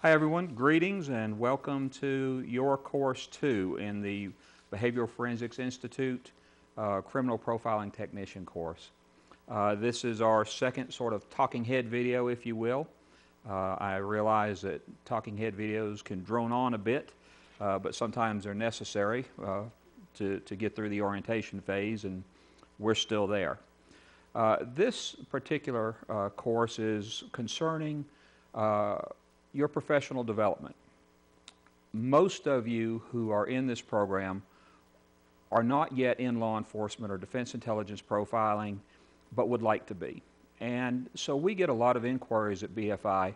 Hi everyone, greetings and welcome to your course two in the Behavioral Forensics Institute uh, Criminal Profiling Technician course. Uh, this is our second sort of talking head video, if you will. Uh, I realize that talking head videos can drone on a bit, uh, but sometimes they're necessary uh, to, to get through the orientation phase, and we're still there. Uh, this particular course is concerning your professional development. Most of you who are in this program are not yet in law enforcement or defense intelligence profiling, but would like to be. And so we get a lot of inquiries at BFI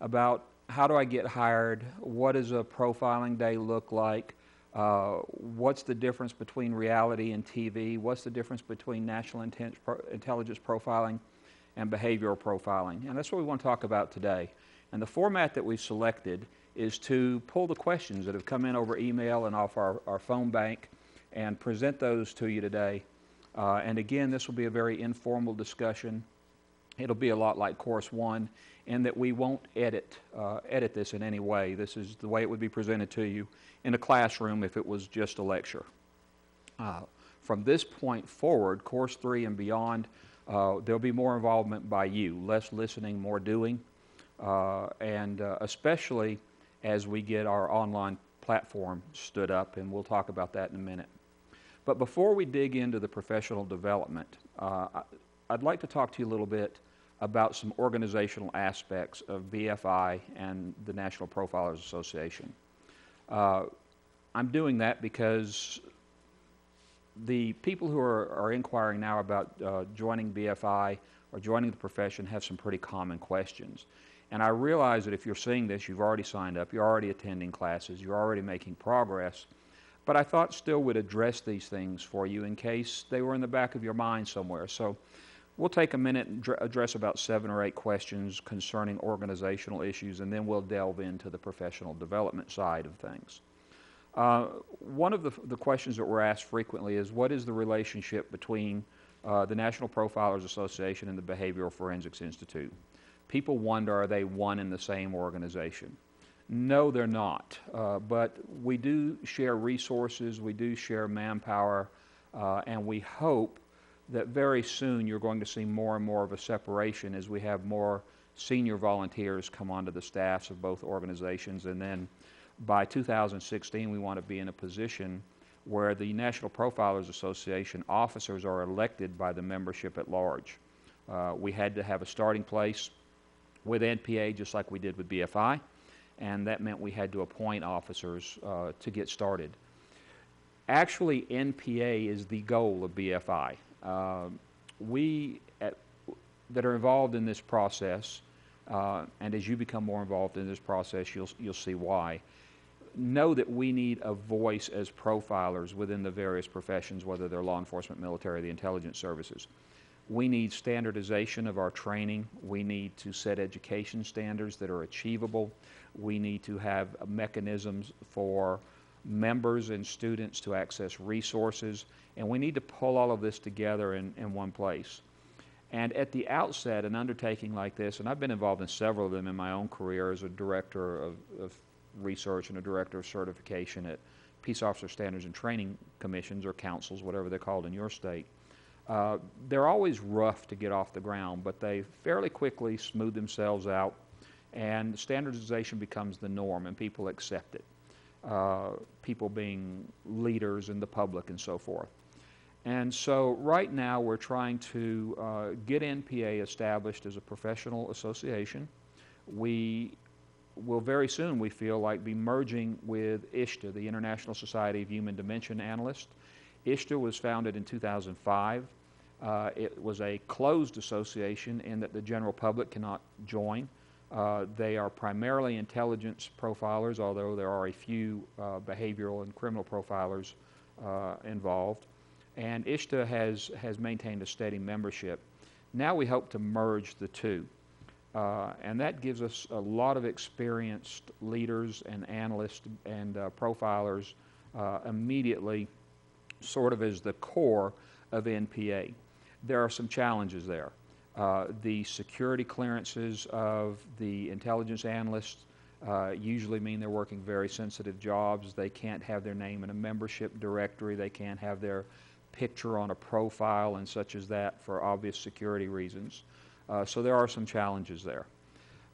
about how do I get hired? What does a profiling day look like? Uh, what's the difference between reality and TV? What's the difference between national intelligence profiling and behavioral profiling? And that's what we want to talk about today. And the format that we've selected is to pull the questions that have come in over email and off our, our phone bank and present those to you today. Uh, and again, this will be a very informal discussion. It'll be a lot like course one in that we won't edit, uh, edit this in any way. This is the way it would be presented to you in a classroom if it was just a lecture. Uh, from this point forward, course three and beyond, uh, there'll be more involvement by you, less listening, more doing. Uh, and uh, especially as we get our online platform stood up, and we'll talk about that in a minute. But before we dig into the professional development, uh, I'd like to talk to you a little bit about some organizational aspects of BFI and the National Profilers Association. Uh, I'm doing that because the people who are, are inquiring now about uh, joining BFI or joining the profession have some pretty common questions. And I realize that if you're seeing this, you've already signed up, you're already attending classes, you're already making progress. But I thought still would address these things for you in case they were in the back of your mind somewhere. So we'll take a minute and address about seven or eight questions concerning organizational issues, and then we'll delve into the professional development side of things. Uh, one of the, the, questions that we're asked frequently is what is the relationship between uh, the National Profilers Association and the Behavioral Forensics Institute? People wonder are they one and the same organization? No, they're not. Uh, but we do share resources, we do share manpower, uh, and we hope that very soon you're going to see more and more of a separation as we have more senior volunteers come onto the staffs of both organizations. And then by 2016, we want to be in a position where the National Profilers Association officers are elected by the membership at large. Uh, we had to have a starting place with NPA just like we did with BFI, and that meant we had to appoint officers uh, to get started. Actually, NPA is the goal of BFI. Uh, we at, that are involved in this process, uh, and as you become more involved in this process, you'll, you'll see why. Know that we need a voice as profilers within the various professions, whether they're law enforcement, military, the intelligence services. We need standardization of our training. We need to set education standards that are achievable. We need to have mechanisms for members and students to access resources. And we need to pull all of this together in, in one place. And at the outset, an undertaking like this, and I've been involved in several of them in my own career as a director of, of research and a director of certification at Peace Officer Standards and Training Commissions or councils, whatever they're called in your state. Uh, they're always rough to get off the ground, but they fairly quickly smooth themselves out, and standardization becomes the norm, and people accept it. Uh, people being leaders in the public and so forth. And so right now we're trying to uh, get NPA established as a professional association. We will very soon, we feel like, be merging with ISHTA, the International Society of Human Dimension Analysts, ISHTA was founded in 2005. Uh, it was a closed association in that the general public cannot join. Uh, they are primarily intelligence profilers, although there are a few uh, behavioral and criminal profilers uh, involved. And ISHTA has, has maintained a steady membership. Now we hope to merge the two. Uh, and that gives us a lot of experienced leaders and analysts and uh, profilers immediately sort of as the core of NPA. There are some challenges there. Uh, the security clearances of the intelligence analysts uh, usually mean they're working very sensitive jobs. They can't have their name in a membership directory. They can't have their picture on a profile and such as that for obvious security reasons. Uh, so there are some challenges there.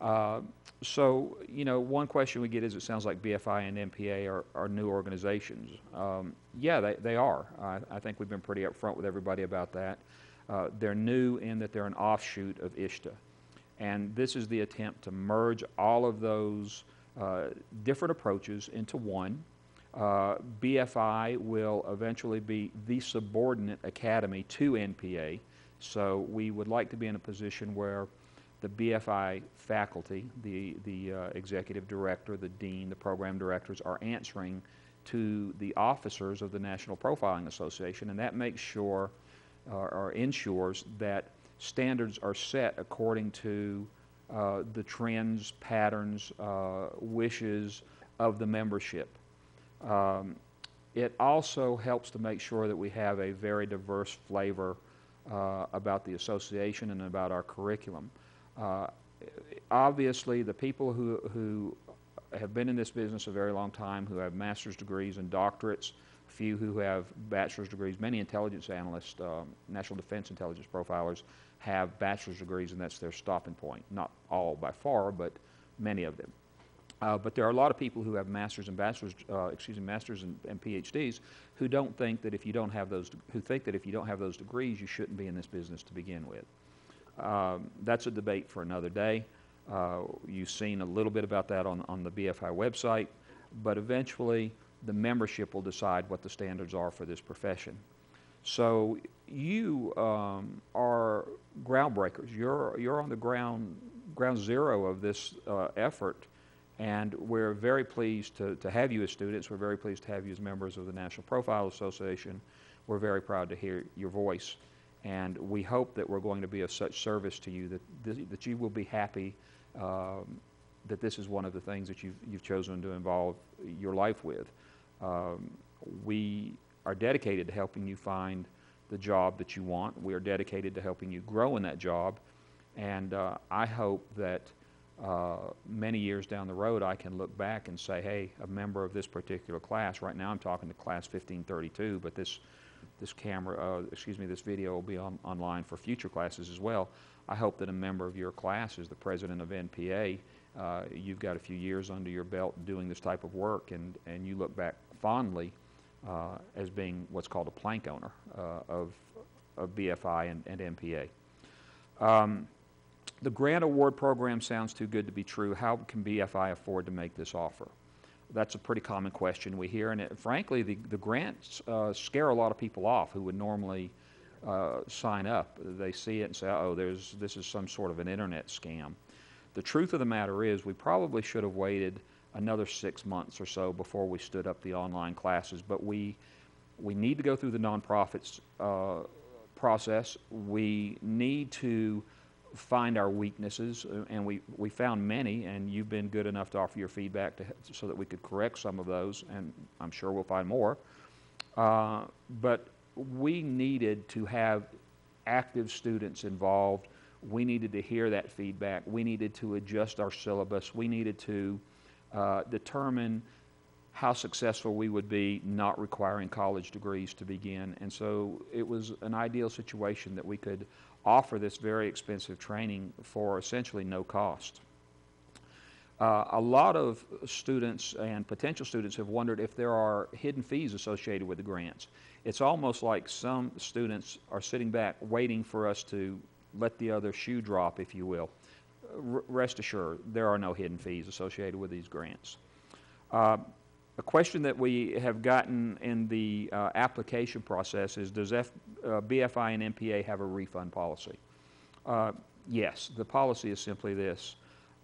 Uh, so, you know, one question we get is it sounds like BFI and NPA are, are new organizations. Um, yeah, they, they are. I, I, think we've been pretty upfront with everybody about that. Uh, they're new in that they're an offshoot of ISTA. And this is the attempt to merge all of those uh, different approaches into one. Uh, BFI will eventually be the subordinate academy to NPA. So we would like to be in a position where the BFI faculty, the, the uh, executive director, the dean, the program directors are answering to the officers of the National Profiling Association, and that makes sure uh, or ensures that standards are set according to uh, the trends, patterns, uh, wishes of the membership. Um, it also helps to make sure that we have a very diverse flavor uh, about the association and about our curriculum. Uh, obviously, the people who, who have been in this business a very long time, who have master's degrees and doctorates, few who have bachelor's degrees, many intelligence analysts, um, national defense intelligence profilers, have bachelor's degrees, and that's their stopping point. Not all by far, but many of them. Uh, but there are a lot of people who have masters and bachelors, uh, excuse me, masters and, and, PhDs, who don't think that if you don't have those, who think that if you don't have those degrees, you shouldn't be in this business to begin with. Um, that's a debate for another day. Uh, you've seen a little bit about that on, on the BFI website, but eventually the membership will decide what the standards are for this profession. So you um, are groundbreakers. You're, you're on the ground, ground zero of this uh, effort, and we're very pleased to, to have you as students. We're very pleased to have you as members of the National Profile Association. We're very proud to hear your voice. And we hope that we're going to be of such service to you that, that you will be happy um, that this is one of the things that you've, you've chosen to involve your life with. Um, we are dedicated to helping you find the job that you want. We are dedicated to helping you grow in that job. And uh, I hope that uh, many years down the road, I can look back and say, hey, a member of this particular class, right now I'm talking to class 1532, but this this camera, uh, excuse me, this video will be on, online for future classes as well. I hope that a member of your class is the president of NPA. Uh, you've got a few years under your belt doing this type of work, and, and you look back fondly uh, as being what's called a plank owner uh, of, of BFI and, and NPA. Um, the grant award program sounds too good to be true. How can BFI afford to make this offer? That's a pretty common question we hear. And it, frankly, the, the grants uh, scare a lot of people off who would normally uh, sign up. They see it and say, oh, there's, this is some sort of an internet scam. The truth of the matter is, we probably should have waited another six months or so before we stood up the online classes, but we, we need to go through the nonprofits uh, process. We need to find our weaknesses, uh, and we, we found many, and you've been good enough to offer your feedback to, so that we could correct some of those, and I'm sure we'll find more. Uh, but we needed to have active students involved. We needed to hear that feedback. We needed to adjust our syllabus. We needed to uh, determine how successful we would be not requiring college degrees to begin. And so it was an ideal situation that we could offer this very expensive training for essentially no cost. Uh, a lot of students and potential students have wondered if there are hidden fees associated with the grants. It's almost like some students are sitting back waiting for us to let the other shoe drop, if you will. R rest assured, there are no hidden fees associated with these grants. Uh, a question that we have gotten in the uh, application process is, does F, uh, BFI and NPA have a refund policy? Uh, yes, the policy is simply this.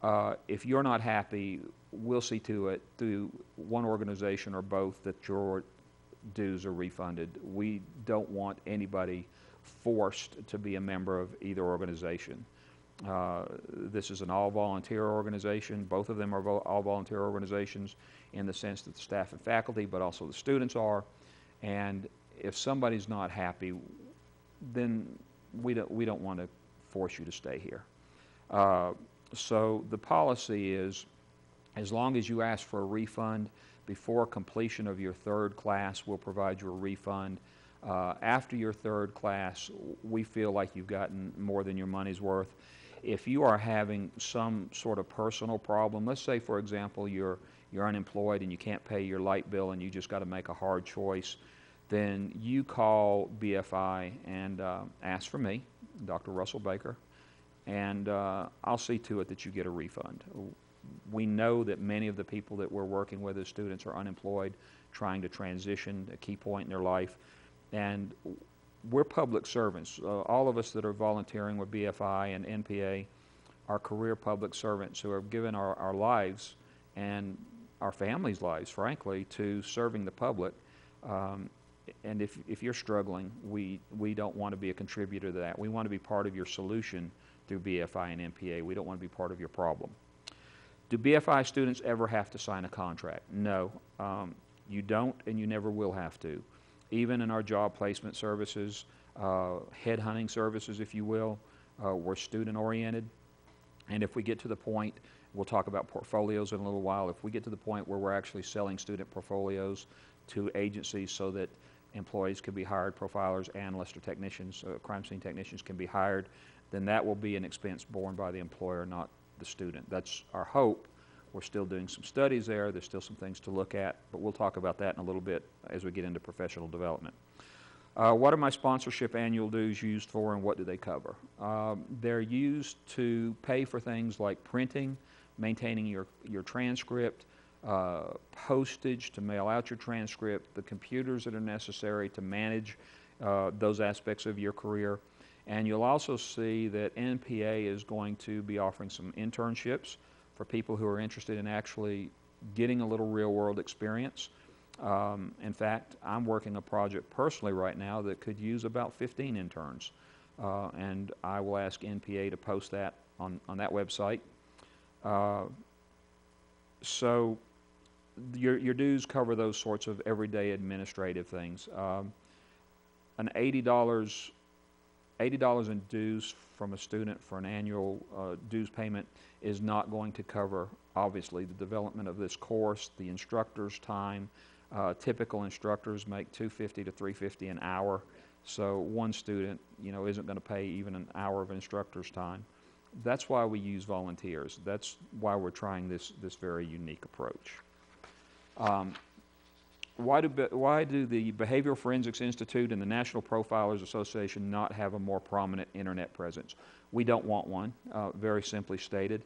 Uh, if you're not happy, we'll see to it through one organization or both that your dues are refunded. We don't want anybody forced to be a member of either organization. Uh, this is an all-volunteer organization. Both of them are vo all-volunteer organizations in the sense that the staff and faculty, but also the students are. And if somebody's not happy, then we don't, we don't want to force you to stay here. Uh, so the policy is As long as you ask for a refund before completion of your third class, we'll provide you a refund. Uh, after your third class, we feel like you've gotten more than your money's worth. If you are having some sort of personal problem, let's say, for example, you're, you're unemployed and you can't pay your light bill and you just got to make a hard choice, then you call BFI and uh, ask for me, Dr. Russell Baker, and uh, I'll see to it that you get a refund. We know that many of the people that we're working with as students are unemployed, trying to transition, a key point in their life, and we're public servants. Uh, all of us that are volunteering with BFI and NPA are career public servants who have given our, our lives and our families' lives, frankly, to serving the public. Um, and if, if you're struggling, we, we don't want to be a contributor to that. We want to be part of your solution through BFI and NPA. We don't want to be part of your problem. Do BFI students ever have to sign a contract? No. Um, you don't and you never will have to. Even in our job placement services, uh, headhunting services, if you will, uh, we're student oriented. And if we get to the point, we'll talk about portfolios in a little while, if we get to the point where we're actually selling student portfolios to agencies so that employees can be hired, profilers, analysts, or technicians, uh, crime scene technicians can be hired, then that will be an expense borne by the employer, not the student. That's our hope. We're still doing some studies there. There's still some things to look at, but we'll talk about that in a little bit as we get into professional development. Uh, what are my sponsorship annual dues used for and what do they cover? Um, they're used to pay for things like printing, maintaining your, your transcript, uh, postage to mail out your transcript, the computers that are necessary to manage uh, those aspects of your career. And you'll also see that NPA is going to be offering some internships for people who are interested in actually getting a little real world experience. Um, in fact, I'm working a project personally right now that could use about 15 interns. Uh, and I will ask NPA to post that on, on that website. Uh, so your, your dues cover those sorts of everyday administrative things. Um, an $80, $80 in dues from a student for an annual uh, dues payment is not going to cover, obviously, the development of this course, the instructor's time. Uh, typical instructors make 250 to 350 an hour, so one student, you know, isn't going to pay even an hour of instructor's time. That's why we use volunteers. That's why we're trying this, this very unique approach. Um, why do, why do the Behavioral Forensics Institute and the National Profilers Association not have a more prominent internet presence? We don't want one, uh, very simply stated.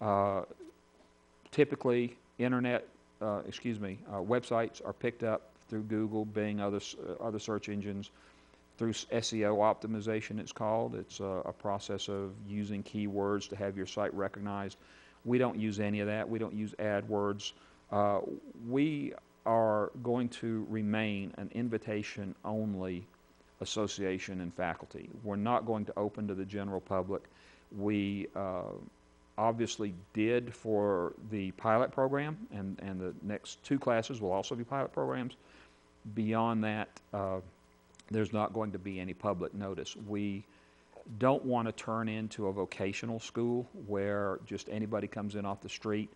Uh, typically, internet, uh, excuse me, uh, websites are picked up through Google, Bing, other, uh, other search engines, through SEO optimization, it's called. It's a, a process of using keywords to have your site recognized. We don't use any of that. We don't use AdWords. Uh, we are going to remain an invitation only association and faculty. We're not going to open to the general public. We uh, obviously did for the pilot program, and, and the next two classes will also be pilot programs. Beyond that, uh, there's not going to be any public notice. We don't want to turn into a vocational school where just anybody comes in off the street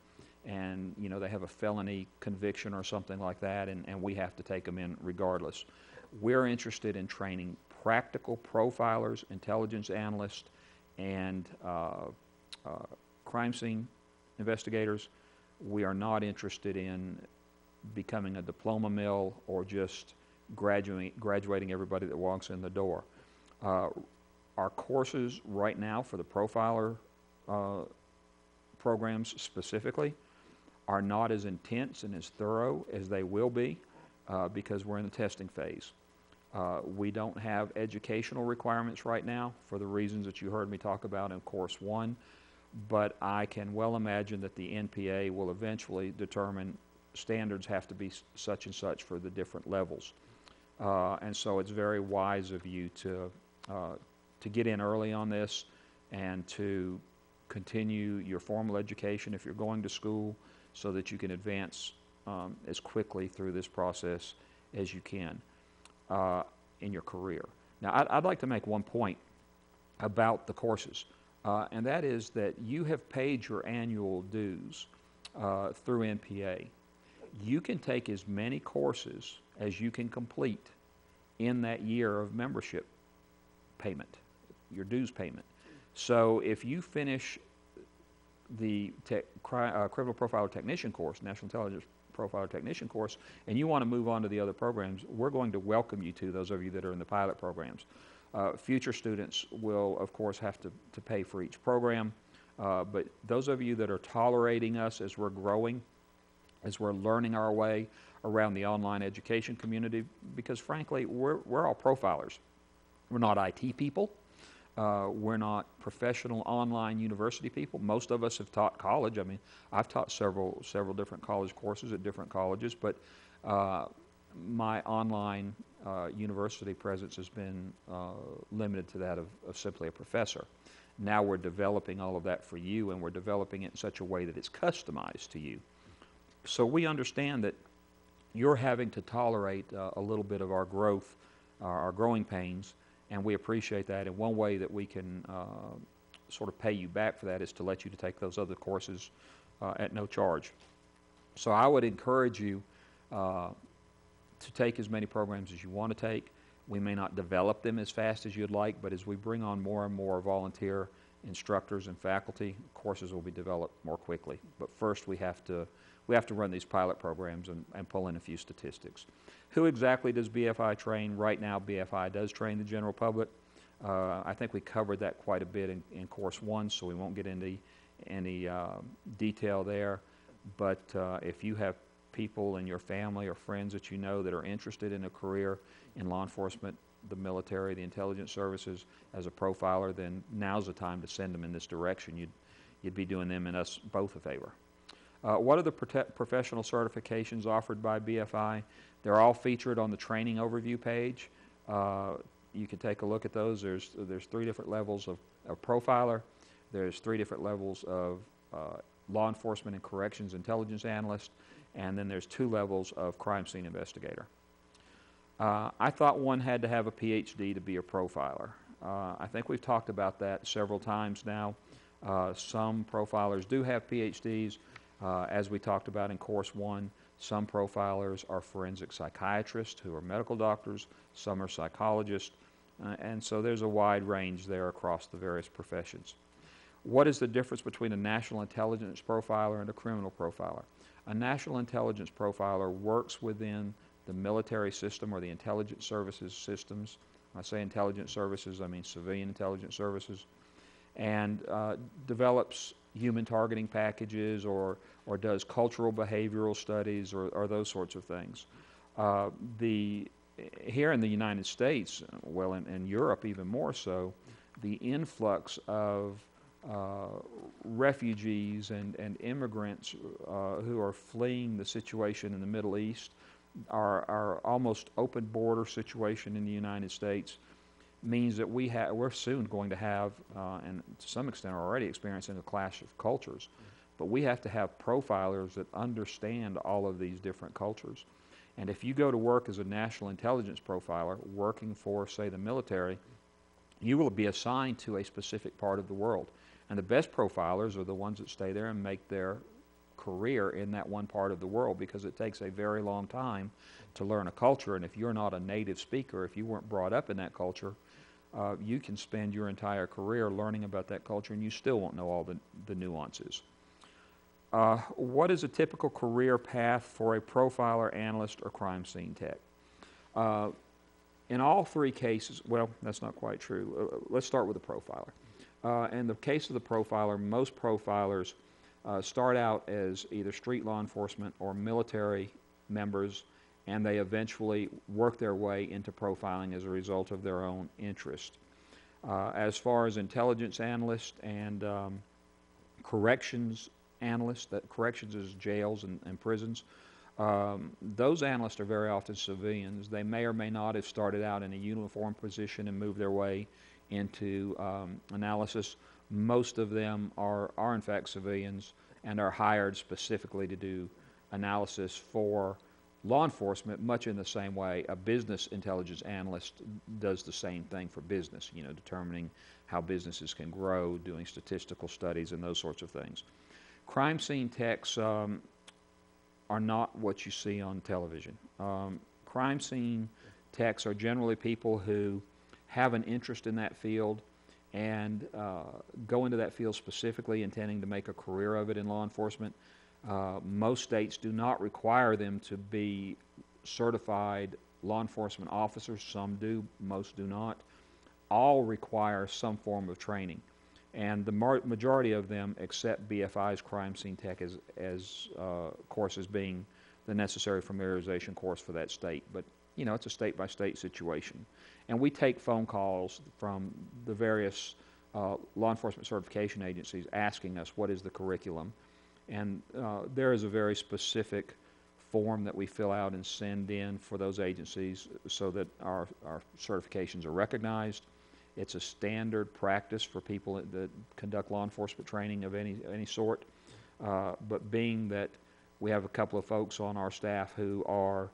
and you know they have a felony conviction or something like that and, and we have to take them in regardless. We're interested in training practical profilers intelligence analysts and uh, uh, crime scene investigators. We are not interested in becoming a diploma mill or just graduating, graduating everybody that walks in the door. Uh, our courses right now for the profiler uh, programs specifically are not as intense and as thorough as they will be uh, because we're in the testing phase. Uh, we don't have educational requirements right now for the reasons that you heard me talk about in course one, but I can well imagine that the NPA will eventually determine standards have to be such and such for the different levels. Uh, and so it's very wise of you to, uh, to get in early on this and to continue your formal education if you're going to school so that you can advance um, as quickly through this process as you can uh, in your career. Now, I'd, I'd, like to make one point about the courses, uh, and that is that you have paid your annual dues uh, through NPA. You can take as many courses as you can complete in that year of membership payment, your dues payment. So if you finish the tech, uh, criminal profiler technician course, national intelligence profiler technician course, and you want to move on to the other programs, we're going to welcome you to those of you that are in the pilot programs. Uh, future students will, of course, have to, to pay for each program, uh, but those of you that are tolerating us as we're growing, as we're learning our way around the online education community, because frankly, we're, we're all profilers. We're not IT people. Uh, we're not professional online university people. Most of us have taught college. I mean, I've taught several several different college courses at different colleges, but uh, my online uh, university presence has been uh, limited to that of, of simply a professor. Now we're developing all of that for you, and we're developing it in such a way that it's customized to you. So we understand that you're having to tolerate uh, a little bit of our growth, our growing pains, and we appreciate that. And one way that we can uh, sort of pay you back for that is to let you to take those other courses uh, at no charge. So I would encourage you uh, to take as many programs as you want to take. We may not develop them as fast as you'd like, but as we bring on more and more volunteer instructors and faculty, courses will be developed more quickly. But first, we have to we have to run these pilot programs and, and pull in a few statistics. Who exactly does BFI train? Right now, BFI does train the general public. Uh, I think we covered that quite a bit in, in course one, so we won't get into any uh, detail there. But uh, if you have people in your family or friends that you know that are interested in a career in law enforcement, the military, the intelligence services as a profiler, then now's the time to send them in this direction. You'd, you'd be doing them and us both a favor. Uh, what are the professional certifications offered by BFI? They're all featured on the training overview page. Uh, you can take a look at those. There's, there's three different levels of, of profiler. There's three different levels of uh, law enforcement and corrections intelligence analyst. And then there's two levels of crime scene investigator. Uh, I thought one had to have a PhD to be a profiler. Uh, I think we've talked about that several times now. Uh, some profilers do have PhDs. Uh, as we talked about in course one, some profilers are forensic psychiatrists who are medical doctors, some are psychologists, uh, and so there's a wide range there across the various professions. What is the difference between a national intelligence profiler and a criminal profiler? A national intelligence profiler works within the military system or the intelligence services systems. When I say intelligence services, I mean civilian intelligence services, and uh, develops human targeting packages or, or does cultural behavioral studies or, or those sorts of things. Uh, the, here in the United States, well, in, in Europe even more so, the influx of uh, refugees and, and immigrants uh, who are fleeing the situation in the Middle East, our, our almost open border situation in the United States, means that we have we're soon going to have, uh, and to some extent are already experiencing a clash of cultures. But we have to have profilers that understand all of these different cultures. And if you go to work as a national intelligence profiler, working for, say, the military, you will be assigned to a specific part of the world. And the best profilers are the ones that stay there and make their career in that one part of the world because it takes a very long time to learn a culture. And if you're not a native speaker, if you weren't brought up in that culture, uh, you can spend your entire career learning about that culture and you still won't know all the, the nuances. Uh, what is a typical career path for a profiler, analyst, or crime scene tech? Uh, in all three cases, well, that's not quite true. Uh, let's start with the profiler. Uh, in the case of the profiler, most profilers uh, start out as either street law enforcement or military members and they eventually work their way into profiling as a result of their own interest. Uh, as far as intelligence analysts and um, corrections analysts, that corrections is jails and, and prisons, um, those analysts are very often civilians. They may or may not have started out in a uniform position and moved their way into um, analysis. Most of them are, are in fact civilians and are hired specifically to do analysis for law enforcement, much in the same way, a business intelligence analyst does the same thing for business, you know, determining how businesses can grow, doing statistical studies, and those sorts of things. crime scene techs um, are not what you see on television. Um, crime scene techs are generally people who have an interest in that field and uh, go into that field specifically intending to make a career of it in law enforcement. Uh, most states do not require them to be certified law enforcement officers. Some do, most do not. All require some form of training. And the majority of them accept BFI's crime scene tech as, as uh, course as being the necessary familiarization course for that state. But, you know, it's a state by state situation. And we take phone calls from the various uh, law enforcement certification agencies asking us what is the curriculum. And uh, there is a very specific form that we fill out and send in for those agencies so that our, our certifications are recognized. It's a standard practice for people that, conduct law enforcement training of any, any sort. Uh, but being that we have a couple of folks on our staff who are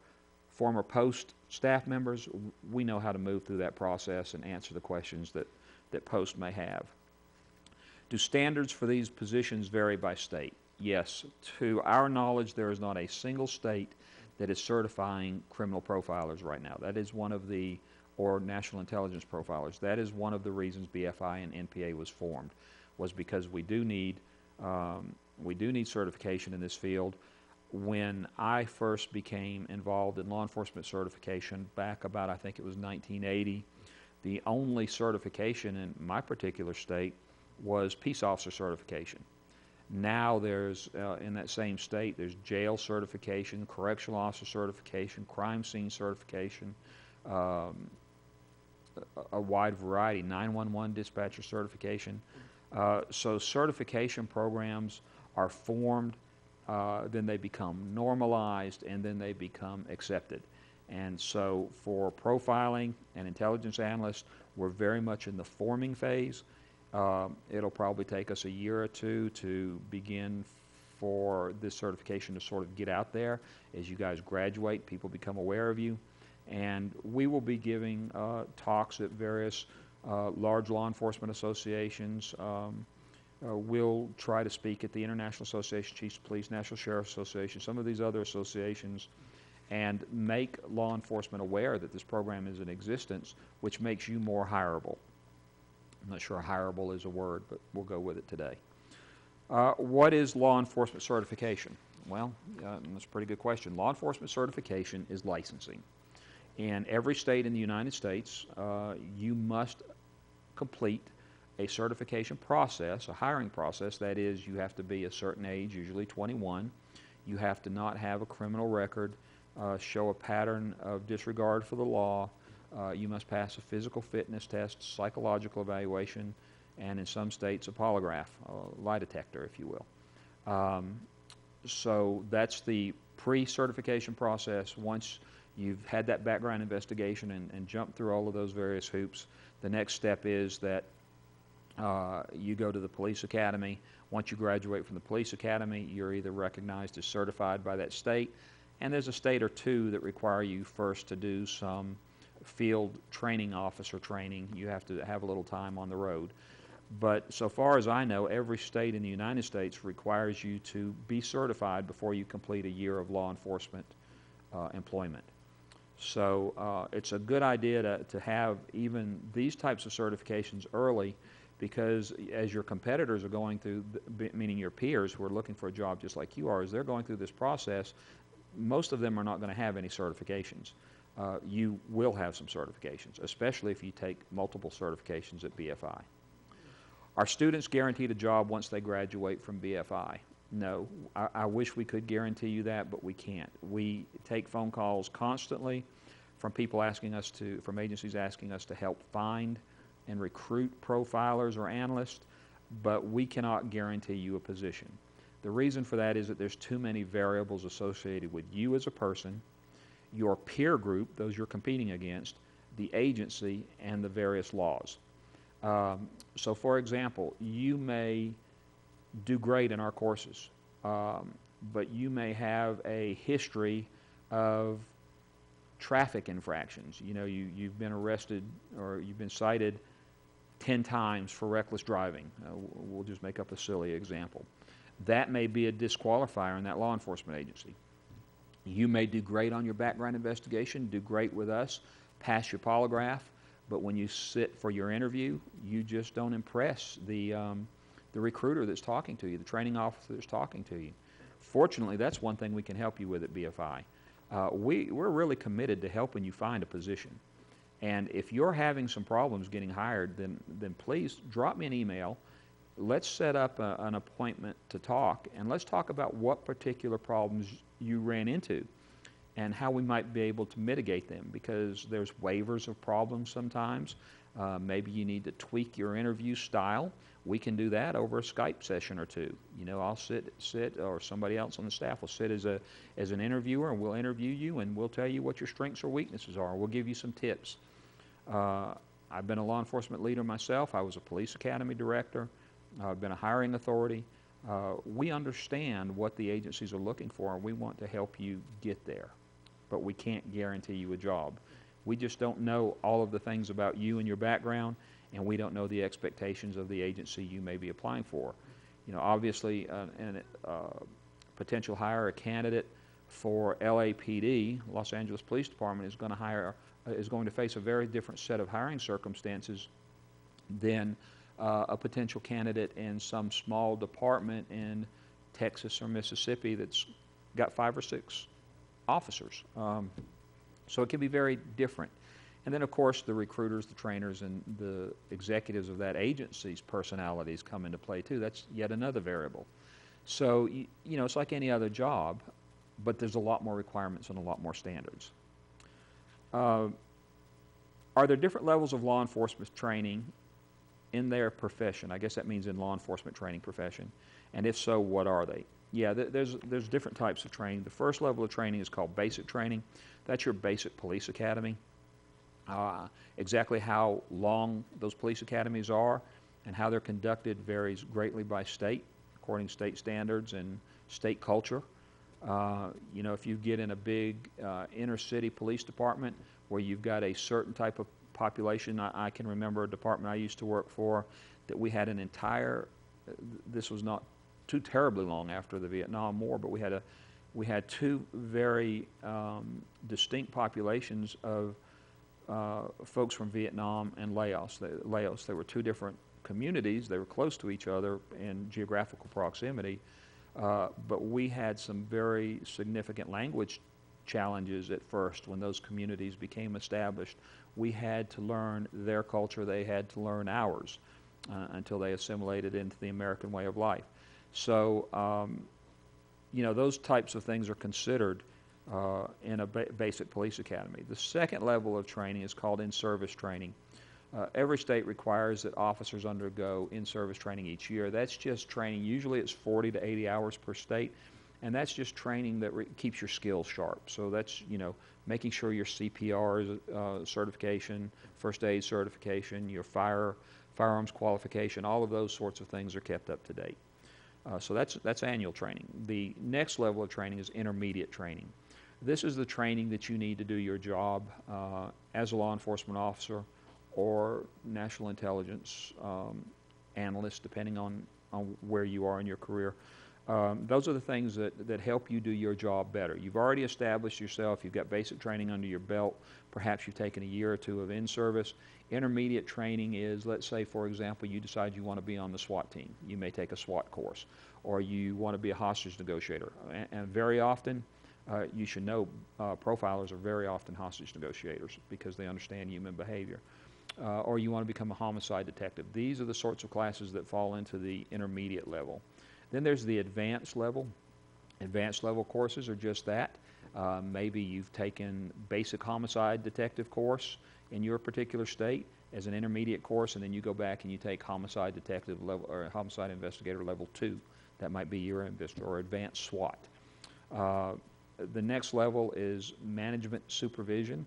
former post staff members, we know how to move through that process and answer the questions that, that post may have. Do standards for these positions vary by state? Yes. To our knowledge, there is not a single state that is certifying criminal profilers right now. That is one of the, or national intelligence profilers. That is one of the reasons BFI and NPA was formed, was because we do need, um, we do need certification in this field. When I first became involved in law enforcement certification back about, I think it was 1980, the only certification in my particular state was peace officer certification. Now there's, uh, in that same state, there's jail certification, correctional officer certification, crime scene certification, um, a, a wide variety, 911 dispatcher certification. Uh, so certification programs are formed, uh, then they become normalized, and then they become accepted. And so for profiling and intelligence analysts, we're very much in the forming phase. Um, it'll probably take us a year or two to begin for this certification to sort of get out there. As you guys graduate, people become aware of you. And we will be giving uh, talks at various uh, large law enforcement associations. Um, uh, we'll try to speak at the International Association of Chiefs of Police, National Sheriff's Association, some of these other associations, and make law enforcement aware that this program is in existence, which makes you more hireable. I'm not sure hireable is a word, but we'll go with it today. Uh, what is law enforcement certification? Well, uh, that's a pretty good question. Law enforcement certification is licensing. In every state in the United States, uh, you must complete a certification process, a hiring process. That is, you have to be a certain age, usually 21. You have to not have a criminal record, uh, show a pattern of disregard for the law, uh, you must pass a physical fitness test, psychological evaluation, and in some states a polygraph, a lie detector, if you will. Um, so that's the pre-certification process. Once you've had that background investigation and, and jumped through all of those various hoops, the next step is that uh, you go to the police academy. Once you graduate from the police academy, you're either recognized as certified by that state, and there's a state or two that require you first to do some field training officer training. You have to have a little time on the road. But so far as I know, every state in the United States requires you to be certified before you complete a year of law enforcement uh, employment. So uh, it's a good idea to, to have even these types of certifications early because as your competitors are going through, meaning your peers who are looking for a job just like you are, as they're going through this process, most of them are not going to have any certifications uh, you will have some certifications, especially if you take multiple certifications at BFI. Are students guaranteed a job once they graduate from BFI? No. I, I, wish we could guarantee you that, but we can't. We take phone calls constantly from people asking us to, from agencies asking us to help find and recruit profilers or analysts, but we cannot guarantee you a position. The reason for that is that there's too many variables associated with you as a person your peer group, those you're competing against, the agency, and the various laws. Um, so, for example, you may do great in our courses, um, but you may have a history of traffic infractions. You know, you, you've been arrested or you've been cited 10 times for reckless driving. Uh, we'll just make up a silly example. that may be a disqualifier in that law enforcement agency. You may do great on your background investigation, do great with us, pass your polygraph, but when you sit for your interview, you just don't impress the, um, the recruiter that's talking to you, the training officer that's talking to you. Fortunately, that's one thing we can help you with at BFI. Uh, we, we're really committed to helping you find a position. And if you're having some problems getting hired, then, then please drop me an email. Let's set up a, an appointment to talk, and let's talk about what particular problems you ran into and how we might be able to mitigate them because there's waivers of problems sometimes. Uh, maybe you need to tweak your interview style. We can do that over a Skype session or two. You know, I'll sit, sit, or somebody else on the staff will sit as a as an interviewer, and we'll interview you, and we'll tell you what your strengths or weaknesses are. We'll give you some tips. Uh, I've been a law enforcement leader myself. I was a police academy director. I've been a hiring authority. Uh, we understand what the agencies are looking for, and we want to help you get there. But we can't guarantee you a job. We just don't know all of the things about you and your background, and we don't know the expectations of the agency you may be applying for. You know, obviously, uh, a uh, potential hire, a candidate for LAPD, Los Angeles Police Department, is going to hire uh, is going to face a very different set of hiring circumstances than uh, a potential candidate in some small department in Texas or Mississippi that's got five or six officers. Um, so it can be very different. And then, of course, the recruiters, the trainers, and the executives of that agency's personalities come into play too. That's yet another variable. So, you, you know, it's like any other job, but there's a lot more requirements and a lot more standards. Uh, are there different levels of law enforcement training in their profession? I guess that means in law enforcement training profession. And if so, what are they? Yeah, th there's, there's different types of training. The first level of training is called basic training. That's your basic police academy. Uh, exactly how long those police academies are and how they're conducted varies greatly by state, according to state standards and state culture. Uh, you know, if you get in a big uh, inner city police department where you've got a certain type of population, I, I, can remember a department I used to work for that we had an entire, this was not too terribly long after the Vietnam War, but we had a, we had two very um, distinct populations of uh, folks from Vietnam and Laos. They, Laos. They were two different communities. They were close to each other in geographical proximity, uh, but we had some very significant language challenges at first when those communities became established. We had to learn their culture, they had to learn ours uh, until they assimilated into the American way of life. So, um, you know, those types of things are considered uh, in a ba basic police academy. The second level of training is called in-service training. Uh, every state requires that officers undergo in-service training each year. That's just training. Usually it's 40 to 80 hours per state, and that's just training that keeps your skills sharp. So that's, you know, making sure your CPR uh, certification, first aid certification, your fire, firearms qualification, all of those sorts of things are kept up to date. Uh, so that's, that's annual training. The next level of training is intermediate training. This is the training that you need to do your job uh, as a law enforcement officer or national intelligence um, analyst, depending on, on where you are in your career. Um, those are the things that, that help you do your job better. You've already established yourself, you've got basic training under your belt, perhaps you've taken a year or two of in-service. Intermediate training is, let's say, for example, you decide you want to be on the SWAT team. You may take a SWAT course, or you want to be a hostage negotiator. And, and very often, uh, you should know uh, profilers are very often hostage negotiators because they understand human behavior uh, or you want to become a homicide detective. These are the sorts of classes that fall into the intermediate level. Then there's the advanced level. Advanced level courses are just that. Uh, maybe you've taken basic homicide detective course in your particular state as an intermediate course, and then you go back and you take homicide detective level or homicide investigator level two. That might be your investor or advanced SWAT. Uh, the next level is management supervision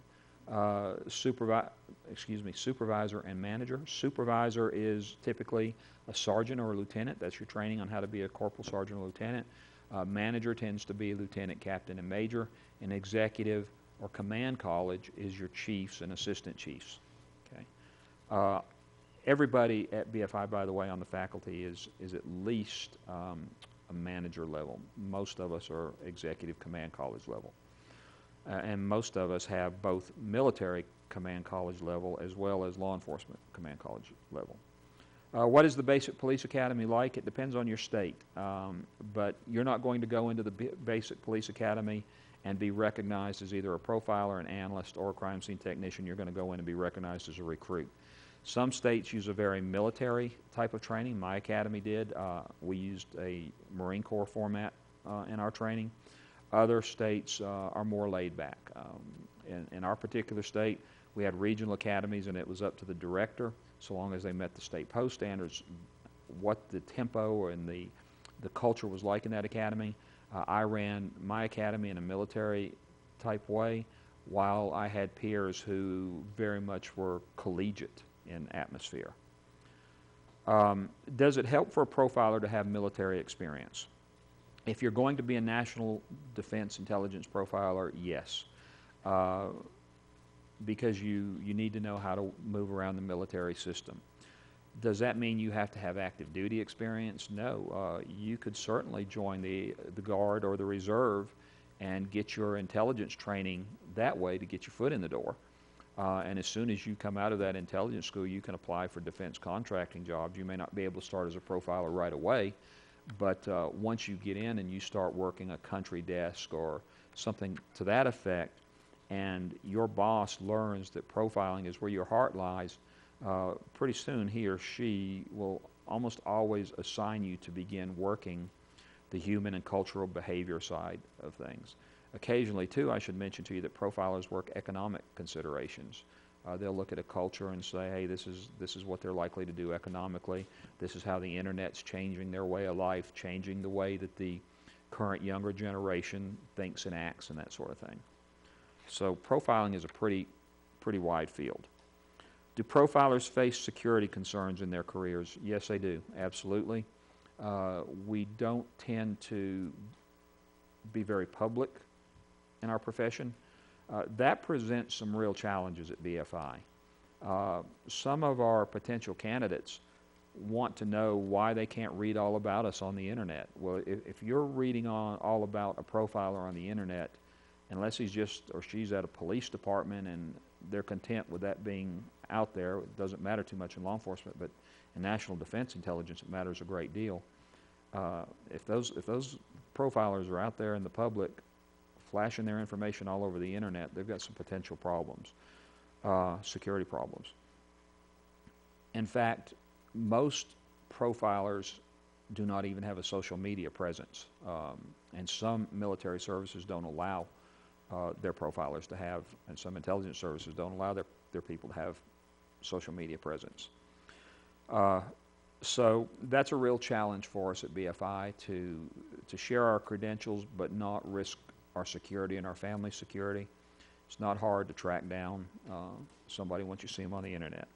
uh, supervi excuse me, supervisor and manager. Supervisor is typically a sergeant or a lieutenant. That's your training on how to be a corporal, sergeant, or lieutenant. Uh, manager tends to be lieutenant, captain, and major. An executive or command college is your chiefs and assistant chiefs. Okay. Uh, everybody at BFI, by the way, on the faculty is is at least um, a manager level. Most of us are executive command college level. Uh, and most of us have both military command college level as well as law enforcement command college level. Uh, what is the basic police academy like? It depends on your state. Um, but you're not going to go into the basic police academy and be recognized as either a profiler, an analyst, or a crime scene technician. You're going to go in and be recognized as a recruit. Some states use a very military type of training. My academy did. Uh, we used a Marine Corps format uh, in our training. Other states uh, are more laid back. Um, in, in our particular state, we had regional academies, and it was up to the director, so long as they met the state post standards, what the tempo and the, the culture was like in that academy. Uh, I ran my academy in a military type way, while I had peers who very much were collegiate in atmosphere. Um, does it help for a profiler to have military experience? If you're going to be a national defense intelligence profiler, yes. Uh, because you, you need to know how to move around the military system. Does that mean you have to have active duty experience? No. Uh, you could certainly join the, the Guard or the Reserve and get your intelligence training that way to get your foot in the door. Uh, and as soon as you come out of that intelligence school, you can apply for defense contracting jobs. You may not be able to start as a profiler right away, but uh, once you get in and you start working a country desk or something to that effect, and your boss learns that profiling is where your heart lies, uh, pretty soon he or she will almost always assign you to begin working the human and cultural behavior side of things. Occasionally, too, I should mention to you that profilers work economic considerations. Uh, they'll look at a culture and say, hey, this is, this is what they're likely to do economically. This is how the internet's changing their way of life, changing the way that the current younger generation thinks and acts and that sort of thing. So profiling is a pretty, pretty wide field. Do profilers face security concerns in their careers? Yes, they do, absolutely. Uh, we don't tend to be very public in our profession. Uh, that presents some real challenges at BFI. Uh, some of our potential candidates want to know why they can't read all about us on the internet. Well, if, if you're reading on all about a profiler on the internet, unless he's just or she's at a police department and they're content with that being out there, it doesn't matter too much in law enforcement, but in national defense intelligence, it matters a great deal. Uh, if those if those profilers are out there in the public flashing their information all over the internet, they've got some potential problems, uh, security problems. In fact, most profilers do not even have a social media presence, um, and some military services don't allow uh, their profilers to have, and some intelligence services don't allow their, their people to have social media presence. Uh, so that's a real challenge for us at BFI to, to share our credentials but not risk our security and our family security. It's not hard to track down uh, somebody once you see them on the internet.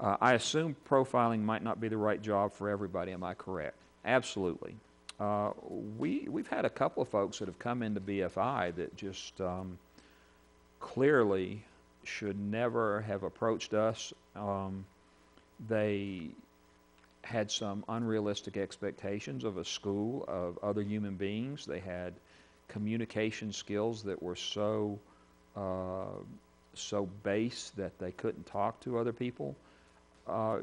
Uh, I assume profiling might not be the right job for everybody. Am I correct? Absolutely. Uh, we we've had a couple of folks that have come into BFI that just um, clearly should never have approached us. Um, they had some unrealistic expectations of a school of other human beings. They had communication skills that were so uh, so base that they couldn't talk to other people. Uh,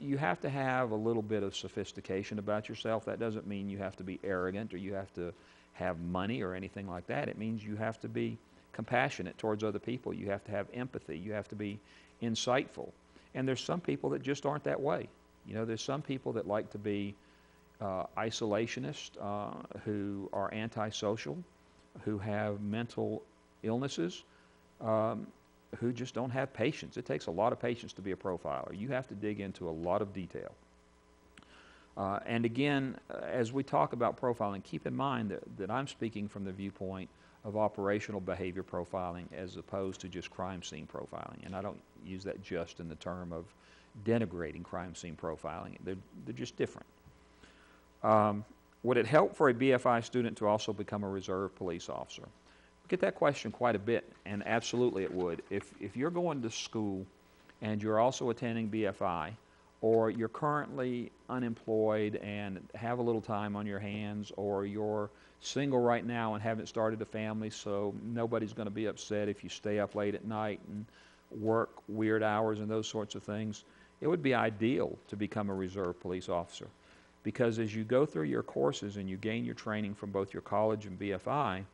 you have to have a little bit of sophistication about yourself. That doesn't mean you have to be arrogant or you have to have money or anything like that. It means you have to be compassionate towards other people. You have to have empathy. You have to be insightful. And there's some people that just aren't that way. You know, there's some people that like to be uh, isolationists uh, who are antisocial, who have mental illnesses, um, who just don't have patience. It takes a lot of patience to be a profiler. You have to dig into a lot of detail. Uh, and again, uh, as we talk about profiling, keep in mind that, that I'm speaking from the viewpoint of operational behavior profiling as opposed to just crime scene profiling. And I don't use that just in the term of denigrating crime scene profiling. They're, they're just different. Um, would it help for a BFI student to also become a reserve police officer? We get that question quite a bit, and absolutely it would. If, if you're going to school and you're also attending BFI, or you're currently unemployed and have a little time on your hands, or you're single right now and haven't started a family, so nobody's going to be upset if you stay up late at night and work weird hours and those sorts of things, it would be ideal to become a reserve police officer. Because as you go through your courses and you gain your training from both your college and BFI,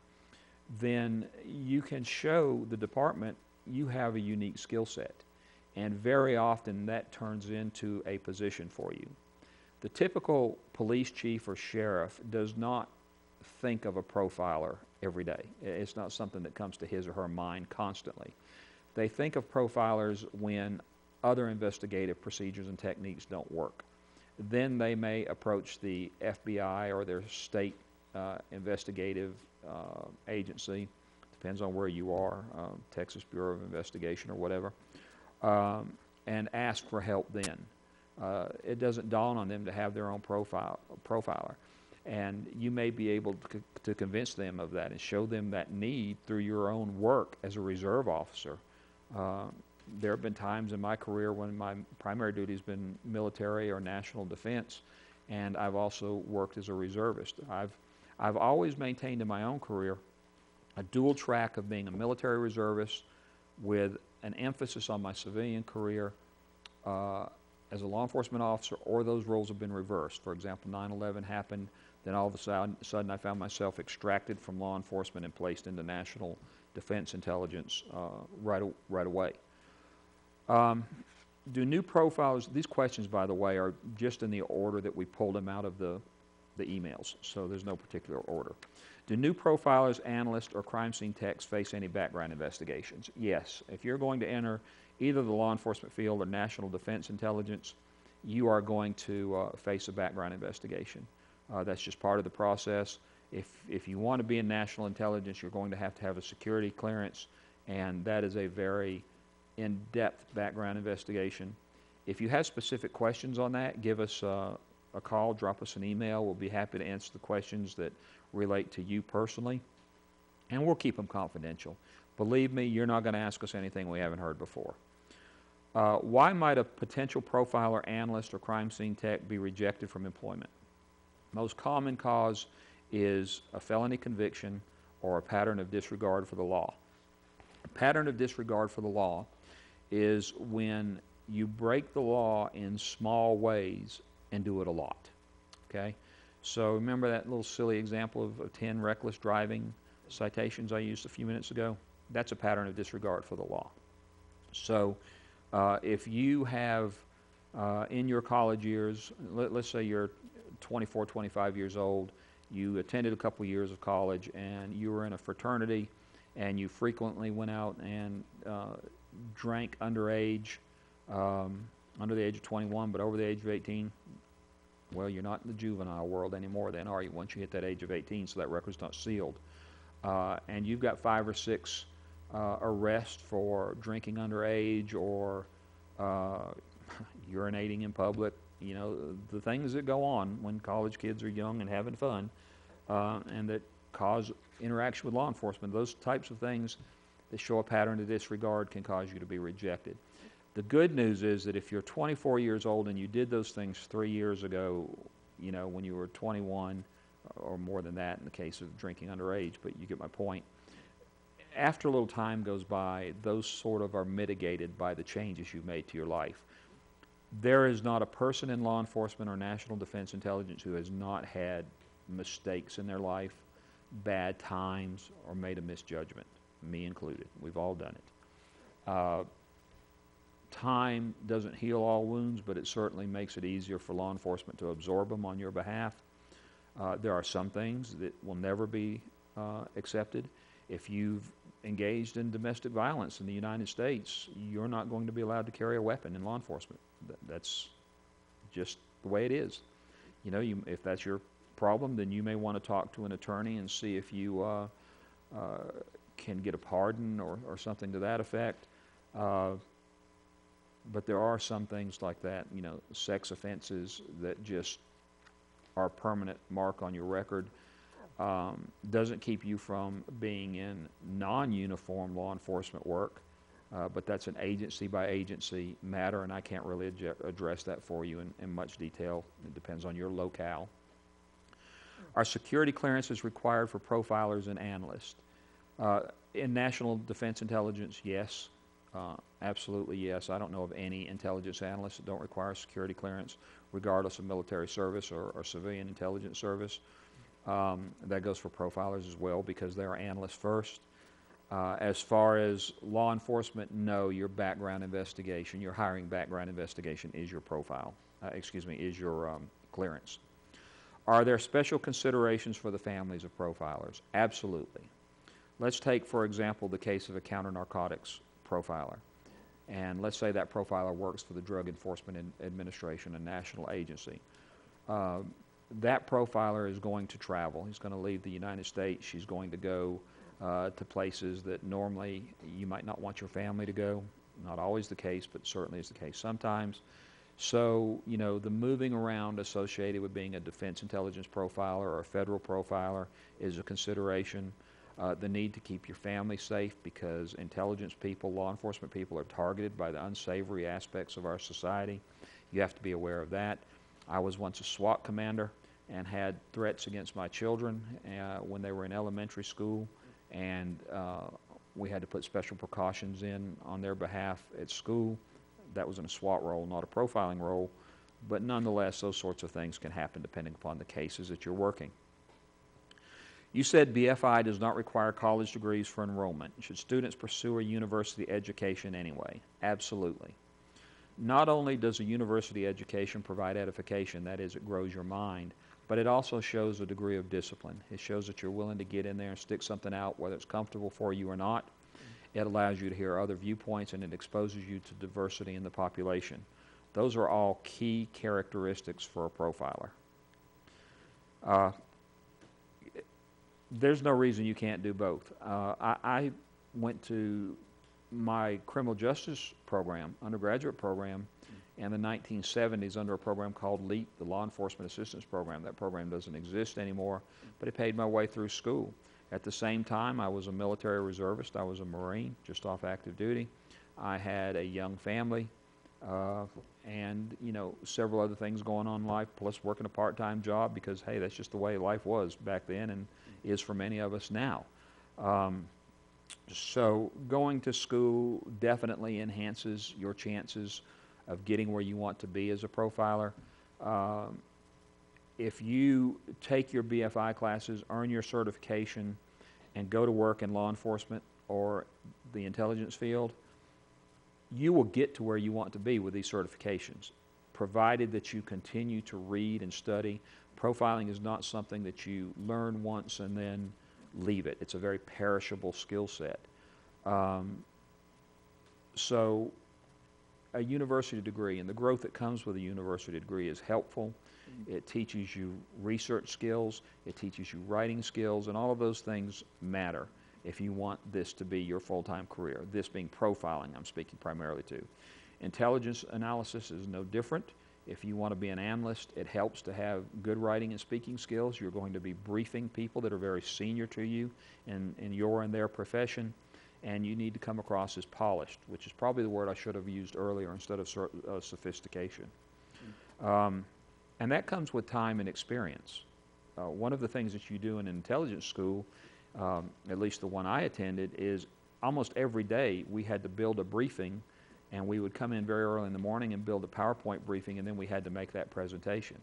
then you can show the department you have a unique skill set. And very often that turns into a position for you. The typical police chief or sheriff does not think of a profiler every day. It's not something that comes to his or her mind constantly. They think of profilers when other investigative procedures and techniques don't work. Then they may approach the FBI or their state uh, investigative uh, agency, depends on where you are, um, Texas Bureau of Investigation or whatever, um, and ask for help then. Uh, it doesn't dawn on them to have their own profile, profiler. And you may be able to, to convince them of that and show them that need through your own work as a reserve officer. Uh, there have been times in my career when my primary duty has been military or national defense, and I've also worked as a reservist. I've, I've always maintained in my own career a dual track of being a military reservist with an emphasis on my civilian career uh, as a law enforcement officer, or those roles have been reversed. For example, 9 11 happened, then all of a sudden, I found myself extracted from law enforcement and placed into national defense intelligence uh, right, right away. Um, do new profiles, these questions, by the way, are just in the order that we pulled them out of the, the emails, so there's no particular order. Do new profilers, analysts, or crime scene techs face any background investigations? Yes. If you're going to enter either the law enforcement field or national defense intelligence, you are going to uh, face a background investigation. Uh, that's just part of the process. If, if you want to be in national intelligence, you're going to have to have a security clearance, and that is a very in-depth background investigation. If you have specific questions on that, give us uh, a call, drop us an email. We'll be happy to answer the questions that relate to you personally, and we'll keep them confidential. Believe me, you're not going to ask us anything we haven't heard before. Uh, why might a potential profiler, analyst, or crime scene tech be rejected from employment? Most common cause is a felony conviction or a pattern of disregard for the law. A pattern of disregard for the law is when you break the law in small ways and do it a lot. Okay? So remember that little silly example of, of 10 reckless driving citations I used a few minutes ago? That's a pattern of disregard for the law. So uh, if you have uh, in your college years, let, us say you're 24, 25 years old, you attended a couple years of college and you were in a fraternity and you frequently went out and uh, drank underage, um, under the age of 21, but over the age of 18, well, you're not in the juvenile world anymore then, are you, once you hit that age of 18, so that record's not sealed. Uh, and you've got five or six uh, arrests for drinking underage or uh, urinating in public, you know, the things that go on when college kids are young and having fun uh, and that cause interaction with law enforcement. Those types of things that show a pattern of disregard can cause you to be rejected. The good news is that if you're 24 years old and you did those things three years ago, you know, when you were 21 or more than that in the case of drinking underage, but you get my point. After a little time goes by, those sort of are mitigated by the changes you've made to your life. There is not a person in law enforcement or national defense intelligence who has not had mistakes in their life, bad times, or made a misjudgment, me included. We've all done it. Uh, time doesn't heal all wounds, but it certainly makes it easier for law enforcement to absorb them on your behalf. Uh, there are some things that will never be uh, accepted. If you've engaged in domestic violence in the United States, you're not going to be allowed to carry a weapon in law enforcement. That's just the way it is. You know, you, if that's your problem, then you may want to talk to an attorney and see if you uh, uh, can get a pardon or, or something to that effect. Uh, but there are some things like that, you know, sex offenses that just are permanent mark on your record. Um, doesn't keep you from being in non-uniform law enforcement work. uh, but that's an agency by agency matter, and I can't really address that for you in, in much detail. It depends on your locale. Our security clearance is required for profilers and analysts? Uh, in national defense intelligence, yes. Uh, absolutely yes. I don't know of any intelligence analysts that don't require security clearance, regardless of military service or, or civilian intelligence service. Um, that goes for profilers as well because they are analysts first. Uh, as far as law enforcement, no, your background investigation, your hiring background investigation is your profile, uh, excuse me, is your um, clearance. Are there special considerations for the families of profilers? Absolutely. Let's take, for example, the case of a counter narcotics profiler. And let's say that profiler works for the Drug Enforcement Administration, a national agency. Uh, that profiler is going to travel. He's going to leave the United States. She's going to go uh, to places that normally you might not want your family to go. Not always the case, but certainly is the case sometimes. So, you know, the moving around associated with being a defense intelligence profiler or a federal profiler is a consideration. Uh, the need to keep your family safe because intelligence people, law enforcement people are targeted by the unsavory aspects of our society. You have to be aware of that. I was once a SWAT commander and had threats against my children uh, when they were in elementary school and uh, we had to put special precautions in on their behalf at school. That was in a SWAT role, not a profiling role, but nonetheless, those sorts of things can happen depending upon the cases that you're working. You said BFI does not require college degrees for enrollment. Should students pursue a university education anyway? Absolutely. Not only does a university education provide edification, that is, it grows your mind, but it also shows a degree of discipline. It shows that you're willing to get in there and stick something out, whether it's comfortable for you or not. It allows you to hear other viewpoints and it exposes you to diversity in the population. Those are all key characteristics for a profiler. Uh, there's no reason you can't do both. Uh, I, I went to my criminal justice program, undergraduate program, in the 1970s under a program called LEAP, the Law Enforcement Assistance Program. That program doesn't exist anymore, but it paid my way through school. At the same time, I was a military reservist. I was a Marine, just off active duty. I had a young family, uh, and you know several other things going on in life, plus working a part-time job because hey, that's just the way life was back then and is for many of us now. Um, so going to school definitely enhances your chances of getting where you want to be as a profiler. Um, if you take your BFI classes, earn your certification, and go to work in law enforcement or the intelligence field, you will get to where you want to be with these certifications, provided that you continue to read and study. Profiling is not something that you learn once and then leave it. It's a very perishable skill set. Um, so a university degree and the growth that comes with a university degree is helpful. It teaches you research skills, it teaches you writing skills, and all of those things matter if you want this to be your full-time career. This being profiling, I'm speaking primarily to. Intelligence analysis is no different. If you want to be an analyst, it helps to have good writing and speaking skills. You're going to be briefing people that are very senior to you in, in your and their profession and you need to come across as polished, which is probably the word I should have used earlier instead of uh, sophistication. Um, and that comes with time and experience. Uh, one of the things that you do in an intelligence school, um, at least the one I attended, is almost every day we had to build a briefing and we would come in very early in the morning and build a PowerPoint briefing and then we had to make that presentation.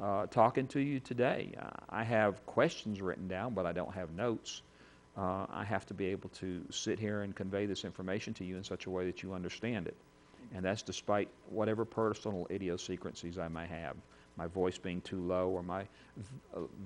Uh, talking to you today, uh, I have questions written down, but I don't have notes uh, I have to be able to sit here and convey this information to you in such a way that you understand it. And that's despite whatever personal idiosyncrasies I may have, my voice being too low or my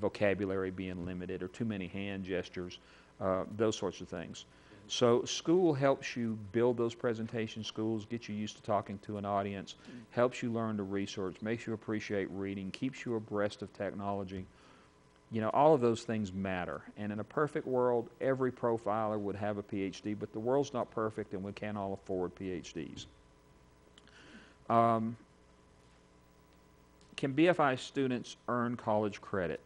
vocabulary being limited or too many hand gestures, uh, those sorts of things. So school helps you build those presentation skills, get you used to talking to an audience, helps you learn to research, makes you appreciate reading, keeps you abreast of technology, you know, all of those things matter. And in a perfect world, every profiler would have a PhD, but the world's not perfect and we can't all afford PhDs. Um, can BFI students earn college credit?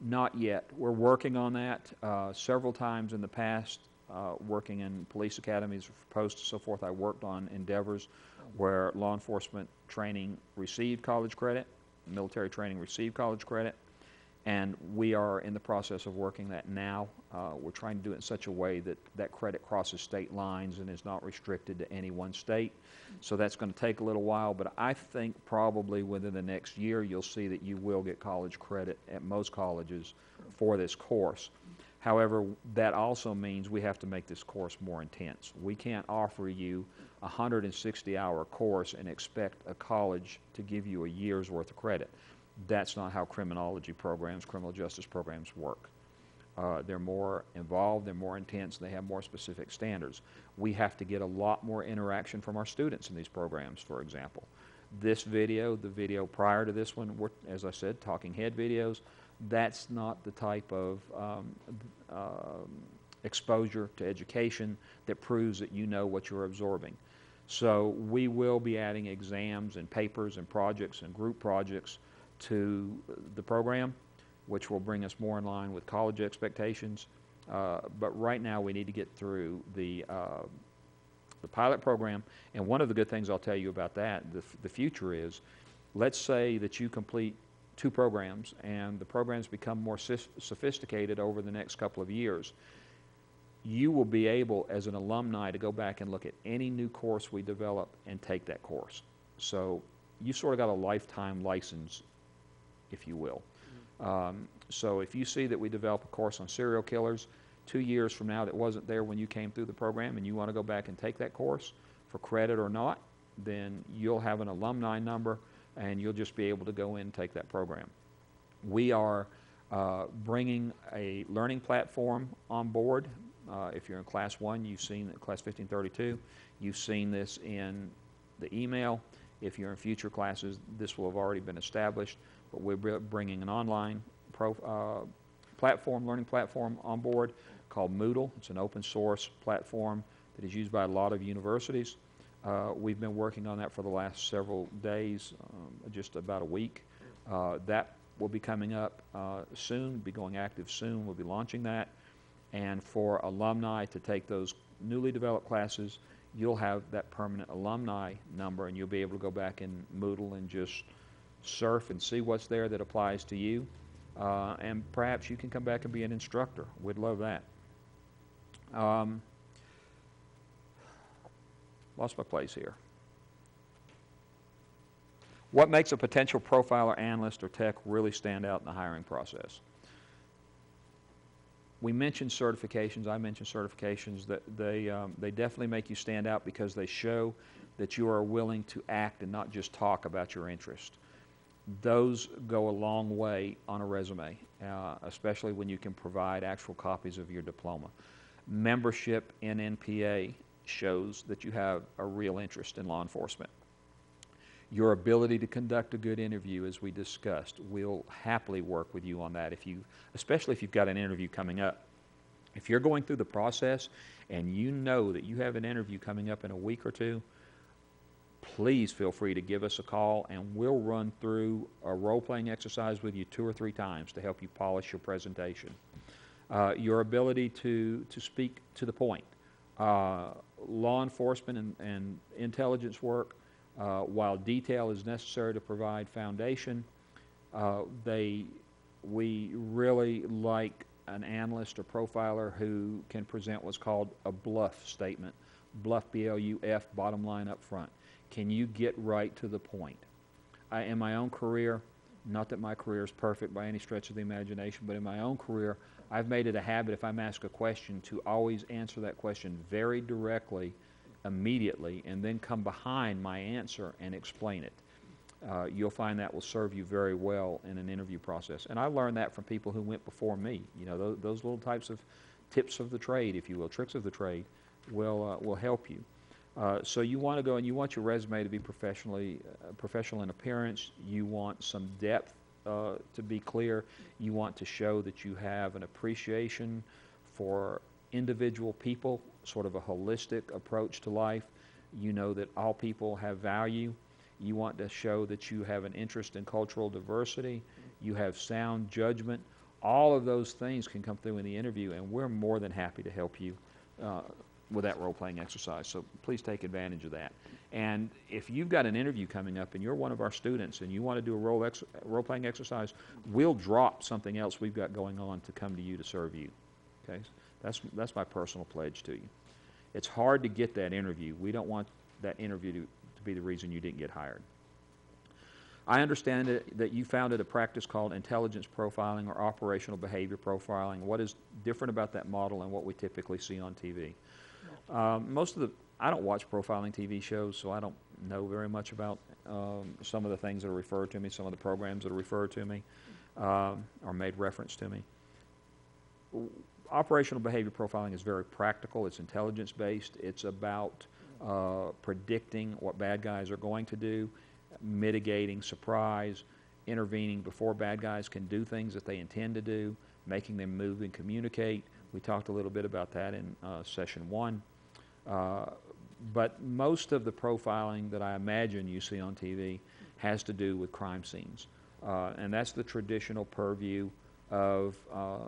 Not yet. We're working on that. Uh, several times in the past, uh, working in police academies posts so forth. I worked on endeavors where law enforcement training received college credit, military training received college credit, and we are in the process of working that now. Uh, we're trying to do it in such a way that that credit crosses state lines and is not restricted to any one state. So that's going to take a little while, but I think probably within the next year you'll see that you will get college credit at most colleges for this course. However, that also means we have to make this course more intense. We can't offer you a 160 hour course and expect a college to give you a year's worth of credit. That's not how criminology programs, criminal justice programs work. Uh, they're more involved, they're more intense, they have more specific standards. We have to get a lot more interaction from our students in these programs, for example. This video, the video prior to this one, were, as I said, talking head videos. That's not the type of um, um, exposure to education that proves that you know what you're absorbing. So we will be adding exams and papers and projects and group projects to the program, which will bring us more in line with college expectations. Uh, but right now, we need to get through the uh, the pilot program. And one of the good things I'll tell you about that, the, the future is, let's say that you complete two programs and the programs become more sophisticated over the next couple of years. You will be able, as an alumni, to go back and look at any new course we develop and take that course. So you sort of got a lifetime license if you will. Um, so if you see that we develop a course on serial killers two years from now that wasn't there when you came through the program and you want to go back and take that course for credit or not, then you'll have an alumni number and you'll just be able to go in and take that program. We are uh, bringing a learning platform on board. Uh, if you're in class one, you've seen class 1532, you've seen this in the email. If you're in future classes, this will have already been established but we're bringing an online pro, uh, platform, learning platform on board called Moodle. It's an open source platform that is used by a lot of universities. Uh, we've been working on that for the last several days, um, just about a week. Uh, that will be coming up uh, soon, be going active soon. We'll be launching that. And for alumni to take those newly developed classes, you'll have that permanent alumni number and you'll be able to go back in Moodle and just surf and see what's there that applies to you. Uh, and perhaps you can come back and be an instructor. We'd love that. Um, lost my place here. What makes a potential profiler, analyst, or tech really stand out in the hiring process? We mentioned certifications. I mentioned certifications that they, um, they definitely make you stand out because they show that you are willing to act and not just talk about your interest those go a long way on a resume, uh, especially when you can provide actual copies of your diploma. Membership in NPA shows that you have a real interest in law enforcement. Your ability to conduct a good interview, as we discussed, we'll happily work with you on that, if you, especially if you've got an interview coming up. If you're going through the process and you know that you have an interview coming up in a week or two, please feel free to give us a call and we'll run through a role-playing exercise with you two or three times to help you polish your presentation. Uh, your ability to, to speak to the point. Uh, law enforcement and, and intelligence work, uh, while detail is necessary to provide foundation, uh, they, we really like an analyst or profiler who can present what's called a bluff statement. Bluff, B-L-U-F, bottom line up front. Can you get right to the point? I, in my own career, not that my career is perfect by any stretch of the imagination, but in my own career, I've made it a habit if I'm asked a question to always answer that question very directly, immediately, and then come behind my answer and explain it. Uh, you'll find that will serve you very well in an interview process. And I learned that from people who went before me. You know, those, those little types of tips of the trade, if you will, tricks of the trade, will, uh, will help you. Uh, so you want to go and you want your resume to be professionally uh, professional in appearance. You want some depth uh, to be clear. You want to show that you have an appreciation for individual people, sort of a holistic approach to life. You know that all people have value. You want to show that you have an interest in cultural diversity. You have sound judgment. All of those things can come through in the interview, and we're more than happy to help you uh, with that role-playing exercise. So please take advantage of that. And if you've got an interview coming up and you're one of our students and you want to do a role ex- role-playing exercise, we'll drop something else we've got going on to come to you to serve you. Okay? That's, that's my personal pledge to you. It's hard to get that interview. We don't want that interview to, to be the reason you didn't get hired. I understand that, that you founded a practice called intelligence profiling or operational behavior profiling. What is different about that model and what we typically see on TV? Um, most of the, I don't watch profiling TV shows, so I don't know very much about um, some of the things that are referred to me, some of the programs that are referred to me um, or made reference to me. Operational behavior profiling is very practical. It's intelligence based. It's about uh, predicting what bad guys are going to do, mitigating surprise, intervening before bad guys can do things that they intend to do, making them move and communicate. We talked a little bit about that in uh, session one. Uh, but most of the profiling that I imagine you see on TV has to do with crime scenes. Uh, and that's the traditional purview of, uh,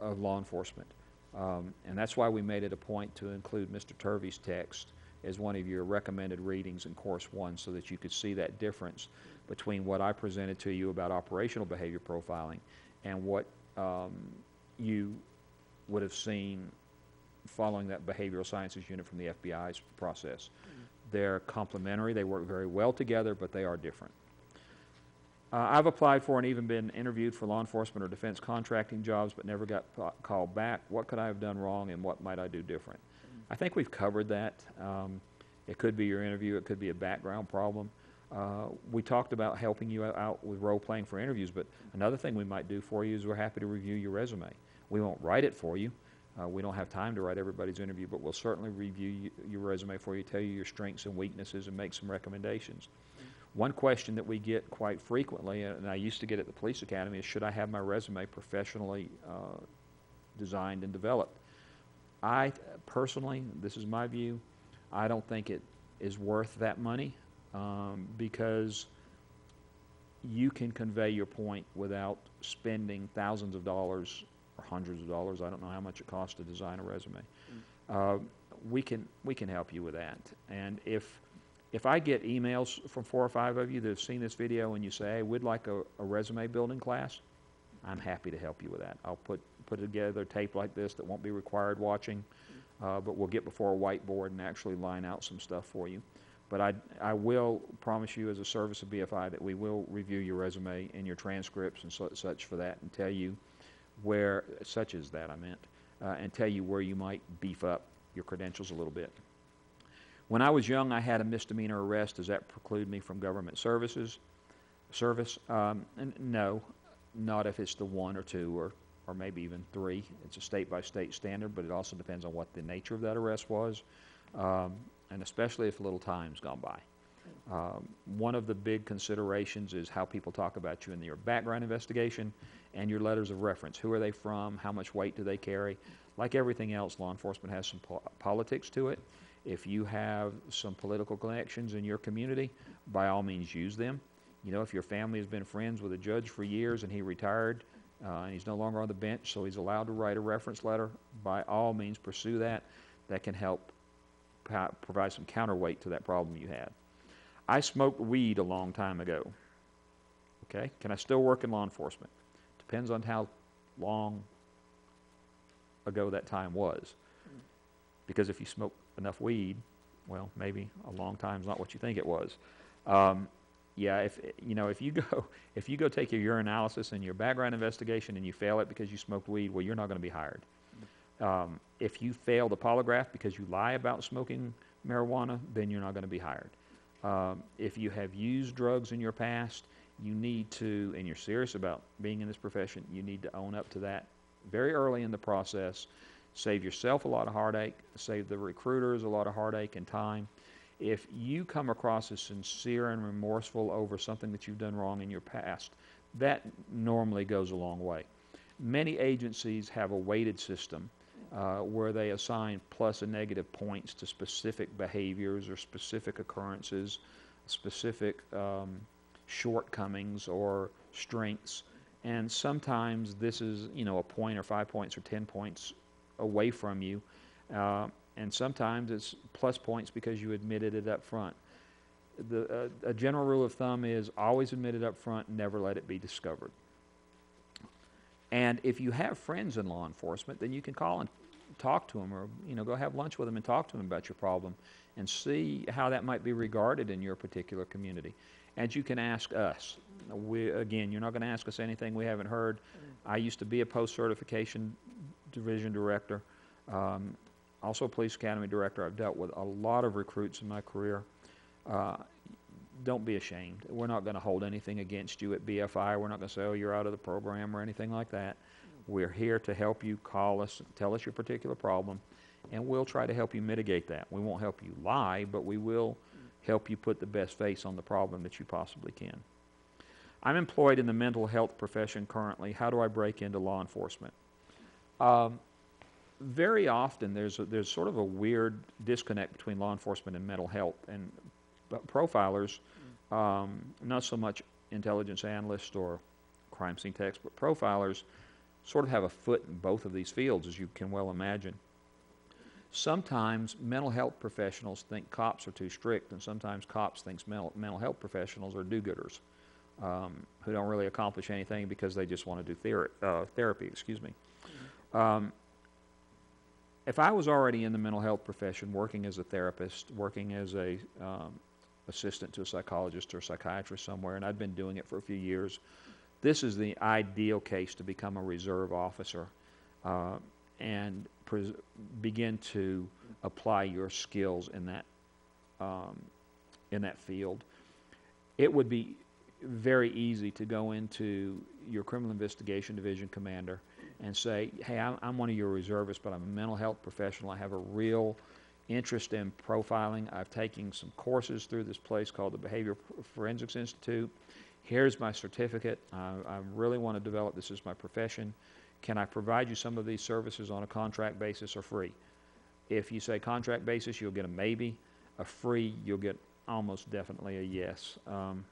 of law enforcement. Um, and that's why we made it a point to include Mr. Turvey's text as one of your recommended readings in course one so that you could see that difference between what I presented to you about operational behavior profiling and what um, you would have seen following that behavioral sciences unit from the FBI's process. They're complementary, they work very well together, but they are different. Uh, I've applied for and even been interviewed for law enforcement or defense contracting jobs, but never got called back. What could I have done wrong and what might I do different? I think we've covered that. Um, it could be your interview, it could be a background problem. Uh, we talked about helping you out with role playing for interviews, but another thing we might do for you is we're happy to review your resume. We won't write it for you. Uh, we don't have time to write everybody's interview, but we'll certainly review your resume for you, tell you your strengths and weaknesses, and make some recommendations. One question that we get quite frequently, and I used to get at the police academy, is should I have my resume professionally uh, designed and developed? I personally, this is my view, I don't think it is worth that money um, because you can convey your point without spending thousands of dollars hundreds of dollars. I don't know how much it costs to design a resume. Uh, we can we can help you with that. And if if I get emails from four or five of you that have seen this video and you say, "Hey, we'd like a, a resume building class," I'm happy to help you with that. I'll put put together tape like this that won't be required watching, uh, but we'll get before a whiteboard and actually line out some stuff for you. But I, I will promise you as a service of BFI that we will review your resume and your transcripts and su- such for that and tell you where, such as that I meant, uh, and tell you where you might beef up your credentials a little bit. When I was young, I had a misdemeanor arrest. Does that preclude me from government services? Service? Um, no, not if it's the one or two or, or maybe even three. It's a state by state standard, but it also depends on what the nature of that arrest was, um, and especially if a little time's gone by. Um, one of the big considerations is how people talk about you in your background investigation and your letters of reference. Who are they from? How much weight do they carry? Like everything else, law enforcement has some po- politics to it. If you have some political connections in your community, by all means use them. You know, if your family has been friends with a judge for years and he retired uh, and he's no longer on the bench, so he's allowed to write a reference letter, by all means pursue that. That can help po- provide some counterweight to that problem you had. I smoked weed a long time ago. Okay? Can I still work in law enforcement? Depends on how long ago that time was. Because if you smoke enough weed, well, maybe a long time's not what you think it was. Um, yeah, if you know, if you go if you go take your urinalysis and your background investigation and you fail it because you smoked weed, well, you're not going to be hired. Um, if you fail the polygraph because you lie about smoking marijuana, then you're not going to be hired. Um, if you have used drugs in your past, you need to, and you're serious about being in this profession, you need to own up to that very early in the process. Save yourself a lot of heartache, save the recruiters a lot of heartache and time. If you come across as sincere and remorseful over something that you've done wrong in your past, that normally goes a long way. Many agencies have a weighted system uh, where they assign plus and negative points to specific behaviors or specific occurrences, specific um, shortcomings or strengths. And sometimes this is, you know, a point or five points or ten points away from you. Uh, and sometimes it's plus points because you admitted it up front. The, uh, a general rule of thumb is always admit it up front, never let it be discovered. And if you have friends in law enforcement, then you can call and talk to them or, you know, go have lunch with them and talk to them about your problem and see how that might be regarded in your particular community. And you can ask us. We, again, you're not going to ask us anything we haven't heard. I used to be a post-certification division director, um, also police academy director. I've dealt with a lot of recruits in my career. Uh, don't be ashamed. We're not going to hold anything against you at BFI. We're not going to say, oh, you're out of the program or anything like that. We're here to help you. Call us, tell us your particular problem, and we'll try to help you mitigate that. We won't help you lie, but we will help you put the best face on the problem that you possibly can. I'm employed in the mental health profession currently. How do I break into law enforcement? Um, very often there's a, there's sort of a weird disconnect between law enforcement and mental health, and profilers, um, not so much intelligence analysts or crime scene techs, but profilers sort of have a foot in both of these fields, as you can well imagine. Sometimes mental health professionals think cops are too strict, and sometimes cops think mental, mental health professionals are do-gooders um, who don't really accomplish anything because they just want to do uh, therapy. Excuse me. Um, if I was already in the mental health profession, working as a therapist, working as a um, assistant to a psychologist or a psychiatrist somewhere, and I'd been doing it for a few years, this is the ideal case to become a reserve officer uh, and begin to apply your skills in that um, in that field. It would be very easy to go into your criminal investigation division commander and say, "Hey, I'm, I'm one of your reservists, but I'm a mental health professional. I have a real interest in profiling. I've taken some courses through this place called the Behavior Forensics Institute. Here's my certificate. I, I really want to develop this as my profession. Can I provide you some of these services on a contract basis or free? If you say contract basis, you'll get a maybe. A free, you'll get almost definitely a yes. Um,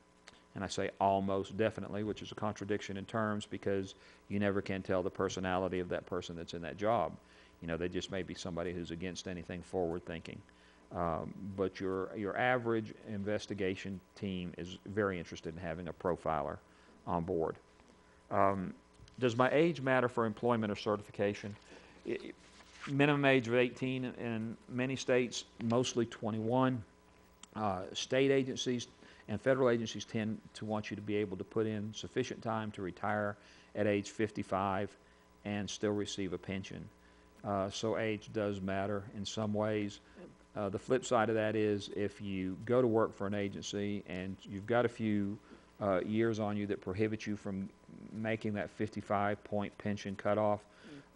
and I say almost definitely, which is a contradiction in terms because you never can tell the personality of that person that's in that job. You know, they just may be somebody who's against anything forward thinking. Um, but your, your average investigation team is very interested in having a profiler on board. Um, does my age matter for employment or certification? It, minimum age of 18 in many states, mostly 21. Uh, state agencies and federal agencies tend to want you to be able to put in sufficient time to retire at age 55 and still receive a pension. Uh, so age does matter in some ways. Uh, the flip side of that is if you go to work for an agency and you've got a few uh, years on you that prohibit you from making that 55 point pension cutoff,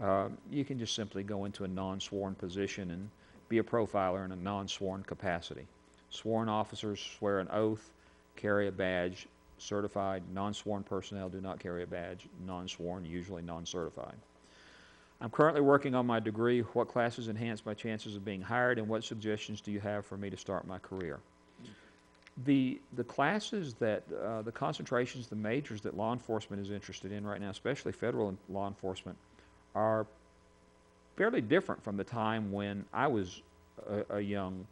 uh, you can just simply go into a non sworn position and be a profiler in a non sworn capacity. Sworn officers swear an oath, carry a badge. Certified non sworn personnel do not carry a badge. Non sworn, usually non certified. I'm currently working on my degree. What classes enhance my chances of being hired, and what suggestions do you have for me to start my career? The, the classes that, uh, the concentrations, the majors that law enforcement is interested in right now, especially federal law enforcement, are fairly different from the time when I was a, a young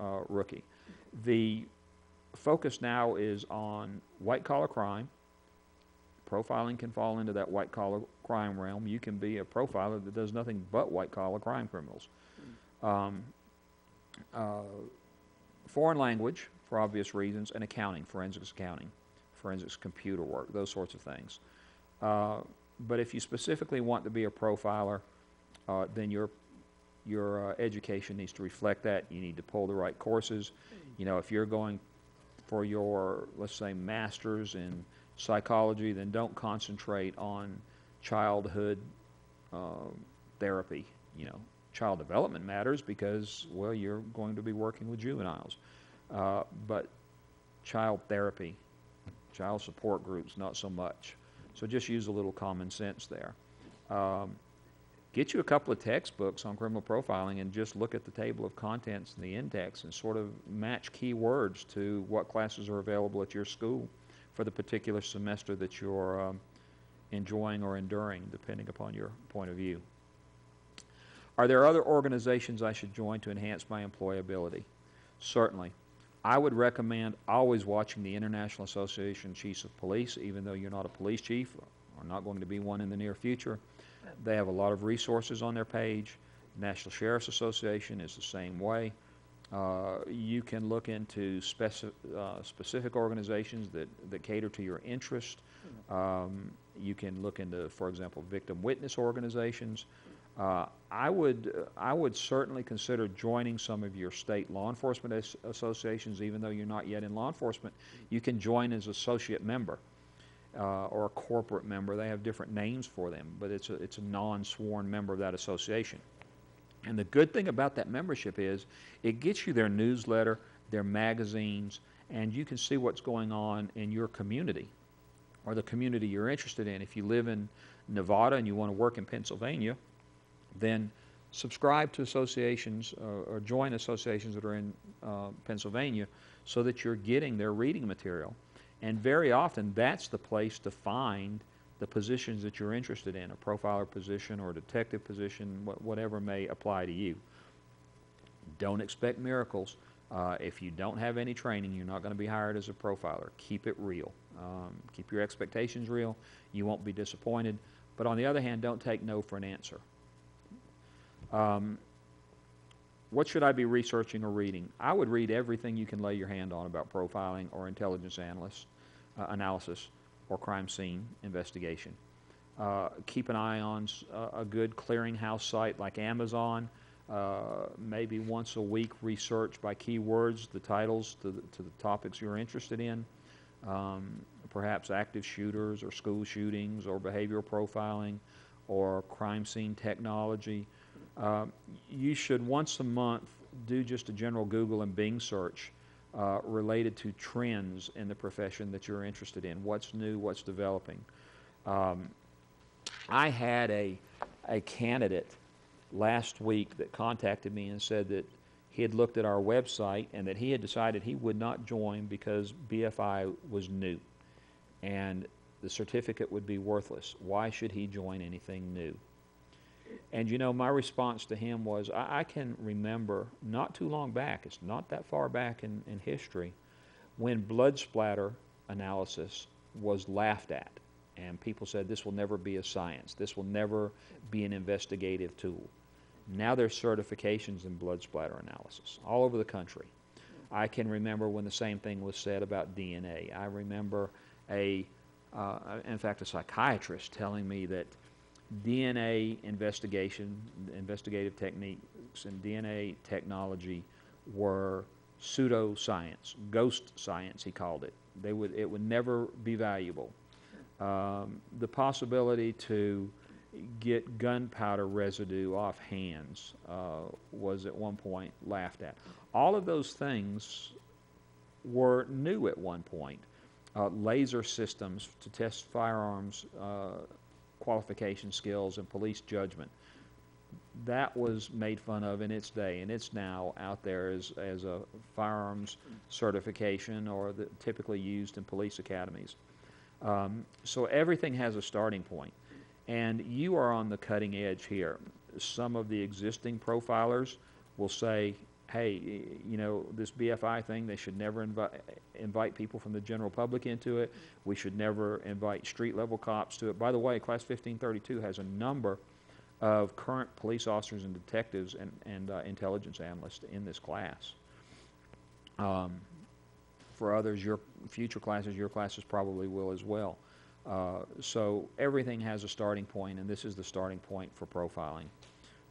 uh, rookie. The focus now is on white collar crime. Profiling can fall into that white collar crime realm. You can be a profiler that does nothing but white collar crime criminals. Um, uh, foreign language, for obvious reasons, and accounting, forensics accounting, forensics computer work, those sorts of things. Uh, but if you specifically want to be a profiler, uh, then your your uh, education needs to reflect that. You need to pull the right courses. You know, if you're going for your, let's say, master's in psychology, then don't concentrate on childhood uh, therapy. You know, child development matters because, well, you're going to be working with juveniles. Uh, but child therapy, child support groups, not so much. So just use a little common sense there. Um, get you a couple of textbooks on criminal profiling and just look at the table of contents and the index and sort of match keywords to what classes are available at your school for the particular semester that you're um, enjoying or enduring, depending upon your point of view. Are there other organizations I should join to enhance my employability? Certainly. I would recommend always watching the International Association of Chiefs of Police, even though you're not a police chief or not going to be one in the near future. They have a lot of resources on their page. National Sheriff's Association is the same way. Uh, you can look into speci- uh, specific organizations that, that cater to your interest. Um, you can look into, for example, victim witness organizations. Uh, I would, I would certainly consider joining some of your state law enforcement as- associations, even though you're not yet in law enforcement. You can join as associate member uh, or a corporate member. They have different names for them, but it's a, it's a non-sworn member of that association. And the good thing about that membership is it gets you their newsletter, their magazines, and you can see what's going on in your community or the community you're interested in. If you live in Nevada and you want to work in Pennsylvania, then subscribe to associations uh, or join associations that are in uh, Pennsylvania so that you're getting their reading material. And very often, that's the place to find the positions that you're interested in, a profiler position or a detective position, wh- whatever may apply to you. Don't expect miracles. Uh, if you don't have any training, you're not going to be hired as a profiler. Keep it real. Um, keep your expectations real. You won't be disappointed. But on the other hand, don't take no for an answer. Um, what should I be researching or reading? I would read everything you can lay your hand on about profiling or intelligence analyst, uh, analysis or crime scene investigation. Uh, keep an eye on a good clearinghouse site like Amazon. Uh, maybe once a week, research by keywords the titles to the, to the topics you're interested in. Um, perhaps active shooters or school shootings or behavioral profiling or crime scene technology. Um, you should once a month do just a general Google and Bing search uh, related to trends in the profession that you're interested in. What's new? What's developing? Um, I had a a candidate last week that contacted me and said that he had looked at our website and that he had decided he would not join because BFI was new and the certificate would be worthless. Why should he join anything new? And you know, my response to him was I, I can remember not too long back, it's not that far back in, in history, when blood splatter analysis was laughed at. And people said this will never be a science, this will never be an investigative tool. Now there's certifications in blood splatter analysis all over the country. I can remember when the same thing was said about DNA. I remember a, uh, in fact, a psychiatrist telling me that DNA investigation, investigative techniques, and DNA technology were pseudoscience, ghost science, he called it. They would, it would never be valuable. Um, the possibility to get gunpowder residue off hands uh, was at one point laughed at. All of those things were new at one point. Uh, laser systems to test firearms uh, qualification skills and police judgment. That was made fun of in its day, and it's now out there as, as a firearms certification or the, typically used in police academies. Um, so everything has a starting point, and you are on the cutting edge here. Some of the existing profilers will say, hey, you know, this BFI thing, they should never invite, invite people from the general public into it. We should never invite street level cops to it. By the way, Class 1532 has a number of current police officers and detectives and, and uh, intelligence analysts in this class. Um, for others, your future classes, your classes probably will as well. Uh, so everything has a starting point, and this is the starting point for profiling.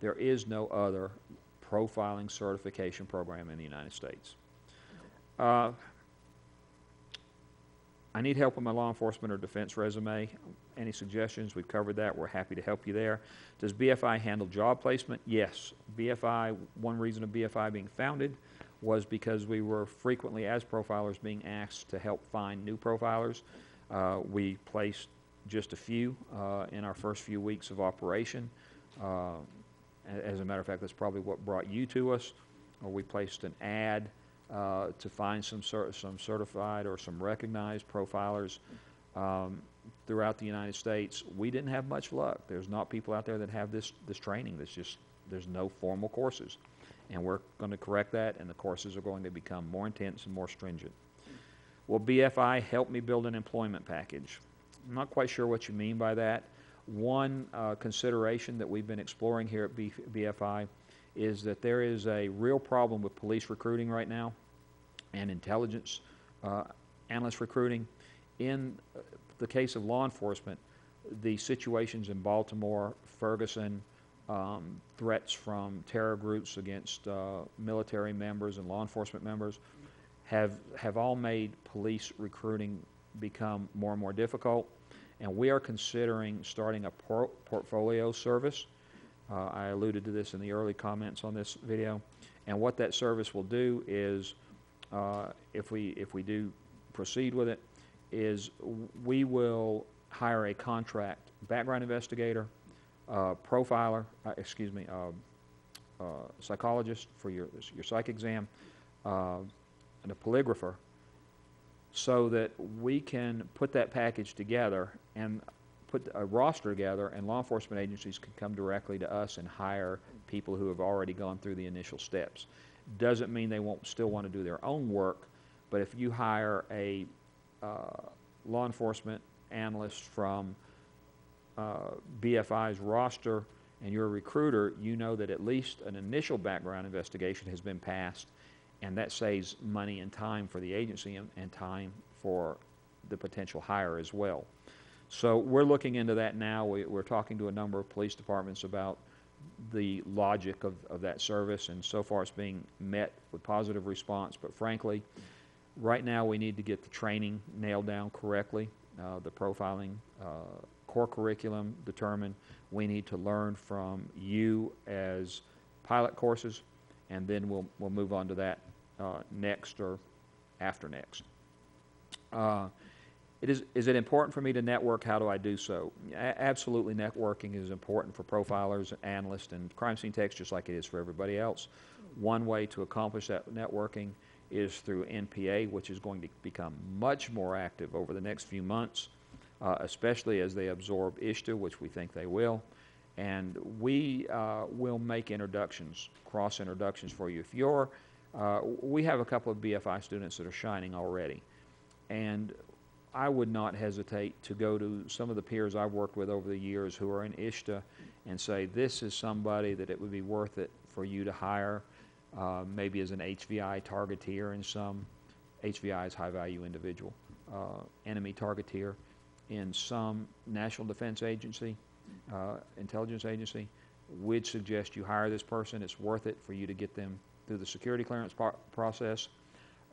There is no other profiling certification program in the United States. Uh, I need help with my law enforcement or defense resume. Any suggestions? We've covered that. We're happy to help you there. Does BFI handle job placement? Yes. BFI, one reason of BFI being founded was because we were frequently, as profilers, being asked to help find new profilers. Uh, we placed just a few uh, in our first few weeks of operation. Uh, as a matter of fact, that's probably what brought you to us. Or we placed an ad uh, to find some cer- some certified or some recognized profilers um, throughout the United States. We didn't have much luck. There's not people out there that have this this training that's just there's no formal courses. And we're going to correct that, and the courses are going to become more intense and more stringent. Will BFI help me build an employment package? I'm not quite sure what you mean by that. One uh, consideration that we've been exploring here at B- BFI is that there is a real problem with police recruiting right now and intelligence uh, analyst recruiting. In uh, the case of law enforcement, the situations in Baltimore, Ferguson, um, threats from terror groups against uh, military members and law enforcement members have, have all made police recruiting become more and more difficult. And we are considering starting a por portfolio service. Uh, I alluded to this in the early comments on this video. And what that service will do is, uh, if, we, if we do proceed with it, is we will hire a contract background investigator, uh, profiler, uh, excuse me, uh, uh, psychologist for your, your psych exam, uh, and a polygrapher, so that we can put that package together and put a roster together, and law enforcement agencies can come directly to us and hire people who have already gone through the initial steps. Doesn't mean they won't still want to do their own work, but if you hire a uh, law enforcement analyst from uh, BFI's roster and you're a recruiter, you know that at least an initial background investigation has been passed, and that saves money and time for the agency and, and time for the potential hire as well. So we're looking into that now. We, are talking to a number of police departments about the logic of, of that service, and so far it's being met with positive response. But frankly, right now we need to get the training nailed down correctly, uh, the profiling uh, core curriculum determined. We need to learn from you as pilot courses, and then we'll, we'll move on to that uh, next or after next. Uh, it is, is it important for me to network? How do I do so? A- absolutely, networking is important for profilers, analysts, and crime scene techs, just like it is for everybody else. One way to accomplish that networking is through NPA, which is going to become much more active over the next few months, uh, especially as they absorb ISTA, which we think they will. And we uh, will make introductions, cross introductions for you. If you're, uh, we have a couple of BFI students that are shining already. And I would not hesitate to go to some of the peers I've worked with over the years who are in ISTA and say, this is somebody that it would be worth it for you to hire, uh, maybe as an HVI targeteer in some, HVI is high value individual, uh, enemy targeteer in some national defense agency, uh, intelligence agency. We'd suggest you hire this person. It's worth it for you to get them through the security clearance process.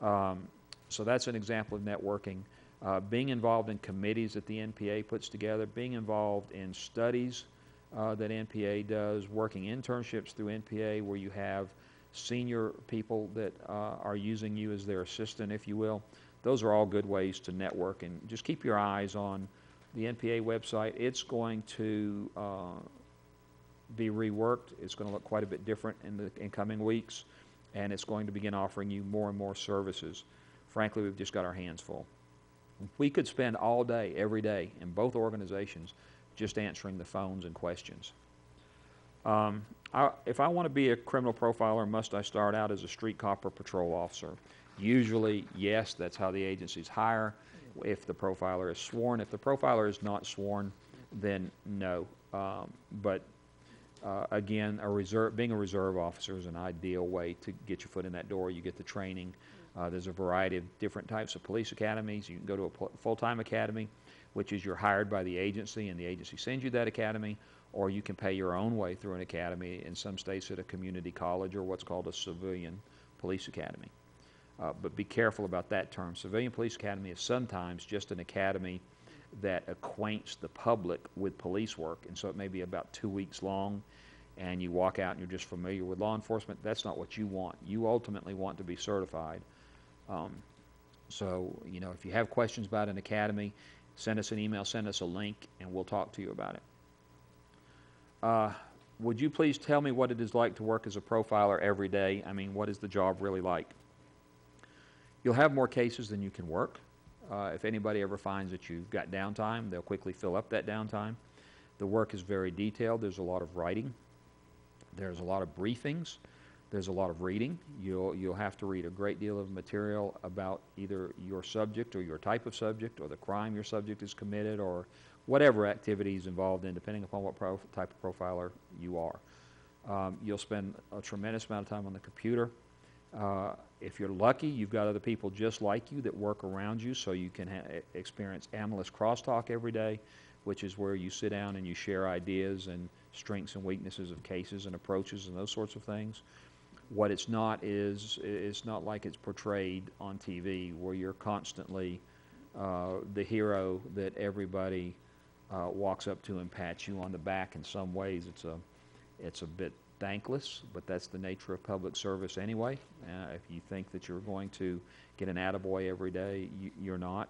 Um, so that's an example of networking. Uh, being involved in committees that the NPA puts together, being involved in studies uh, that NPA does, working internships through NPA where you have senior people that uh, are using you as their assistant, if you will. Those are all good ways to network and just keep your eyes on the NPA website. It's going to uh, be reworked. It's going to look quite a bit different in the in coming weeks, and it's going to begin offering you more and more services. Frankly, we've just got our hands full. We could spend all day, every day, in both organizations just answering the phones and questions. Um, I, if I want to be a criminal profiler, must I start out as a street cop or patrol officer? Usually, yes, that's how the agencies hire. If the profiler is sworn, if the profiler is not sworn, then no. Um, but uh, again, a reserve, being a reserve officer is an ideal way to get your foot in that door. You get the training. Uh, there's a variety of different types of police academies. You can go to a full-time academy, which is you're hired by the agency and the agency sends you that academy, or you can pay your own way through an academy in some states at a community college or what's called a civilian police academy. Uh, but be careful about that term. Civilian Police Academy is sometimes just an academy that acquaints the public with police work, and so it may be about two weeks long, and you walk out and you're just familiar with law enforcement. That's not what you want. You ultimately want to be certified. Um, so, you know, if you have questions about an academy, send us an email, send us a link, and we'll talk to you about it. Uh, would you please tell me what it is like to work as a profiler every day? I mean, what is the job really like? You'll have more cases than you can work. Uh, if anybody ever finds that you've got downtime, they'll quickly fill up that downtime. The work is very detailed. There's a lot of writing. There's a lot of briefings. There's a lot of reading. You'll, you'll have to read a great deal of material about either your subject or your type of subject or the crime your subject has committed or whatever activity activities involved in, depending upon what type of profiler you are. Um, you'll spend a tremendous amount of time on the computer. Uh, if you're lucky, you've got other people just like you that work around you, so you can experience analyst crosstalk every day, which is where you sit down and you share ideas and strengths and weaknesses of cases and approaches and those sorts of things. What it's not is it's not like it's portrayed on TV, where you're constantly uh, the hero that everybody uh, walks up to and pats you on the back. In some ways, it's a it's a bit thankless, but that's the nature of public service anyway. Uh, if you think that you're going to get an attaboy every day, you, you're not.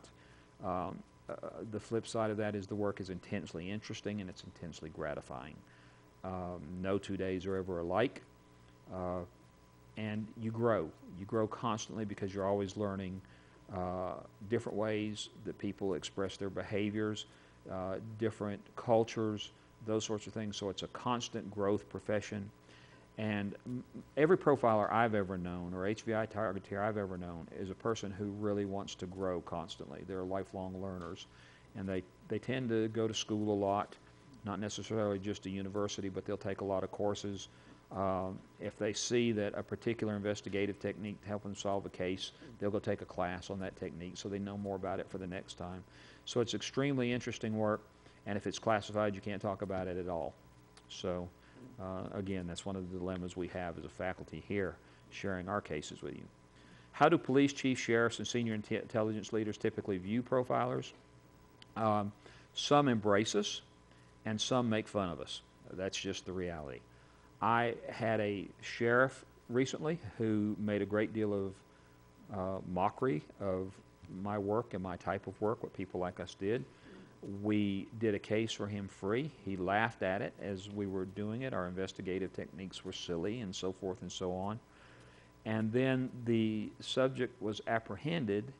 Um, uh, the flip side of that is the work is intensely interesting and it's intensely gratifying. Um, no two days are ever alike. Uh, and you grow. You grow constantly because you're always learning uh, different ways that people express their behaviors, uh, different cultures, those sorts of things. So it's a constant growth profession. And every profiler I've ever known, or HVI targeteer I've ever known, is a person who really wants to grow constantly. They're lifelong learners. And they, they tend to go to school a lot, not necessarily just a university, but they'll take a lot of courses. Um, if they see that a particular investigative technique to help them solve a case, they'll go take a class on that technique so they know more about it for the next time. So it's extremely interesting work, and if it's classified, you can't talk about it at all. So, uh, again, that's one of the dilemmas we have as a faculty here, sharing our cases with you. How do police chiefs, sheriffs, and senior inte- intelligence leaders typically view profilers? Um, some embrace us, and some make fun of us. That's just the reality. I had a sheriff recently who made a great deal of uh, mockery of my work and my type of work, what people like us did. We did a case for him free. He laughed at it as we were doing it. Our investigative techniques were silly and so forth and so on. And then the subject was apprehended,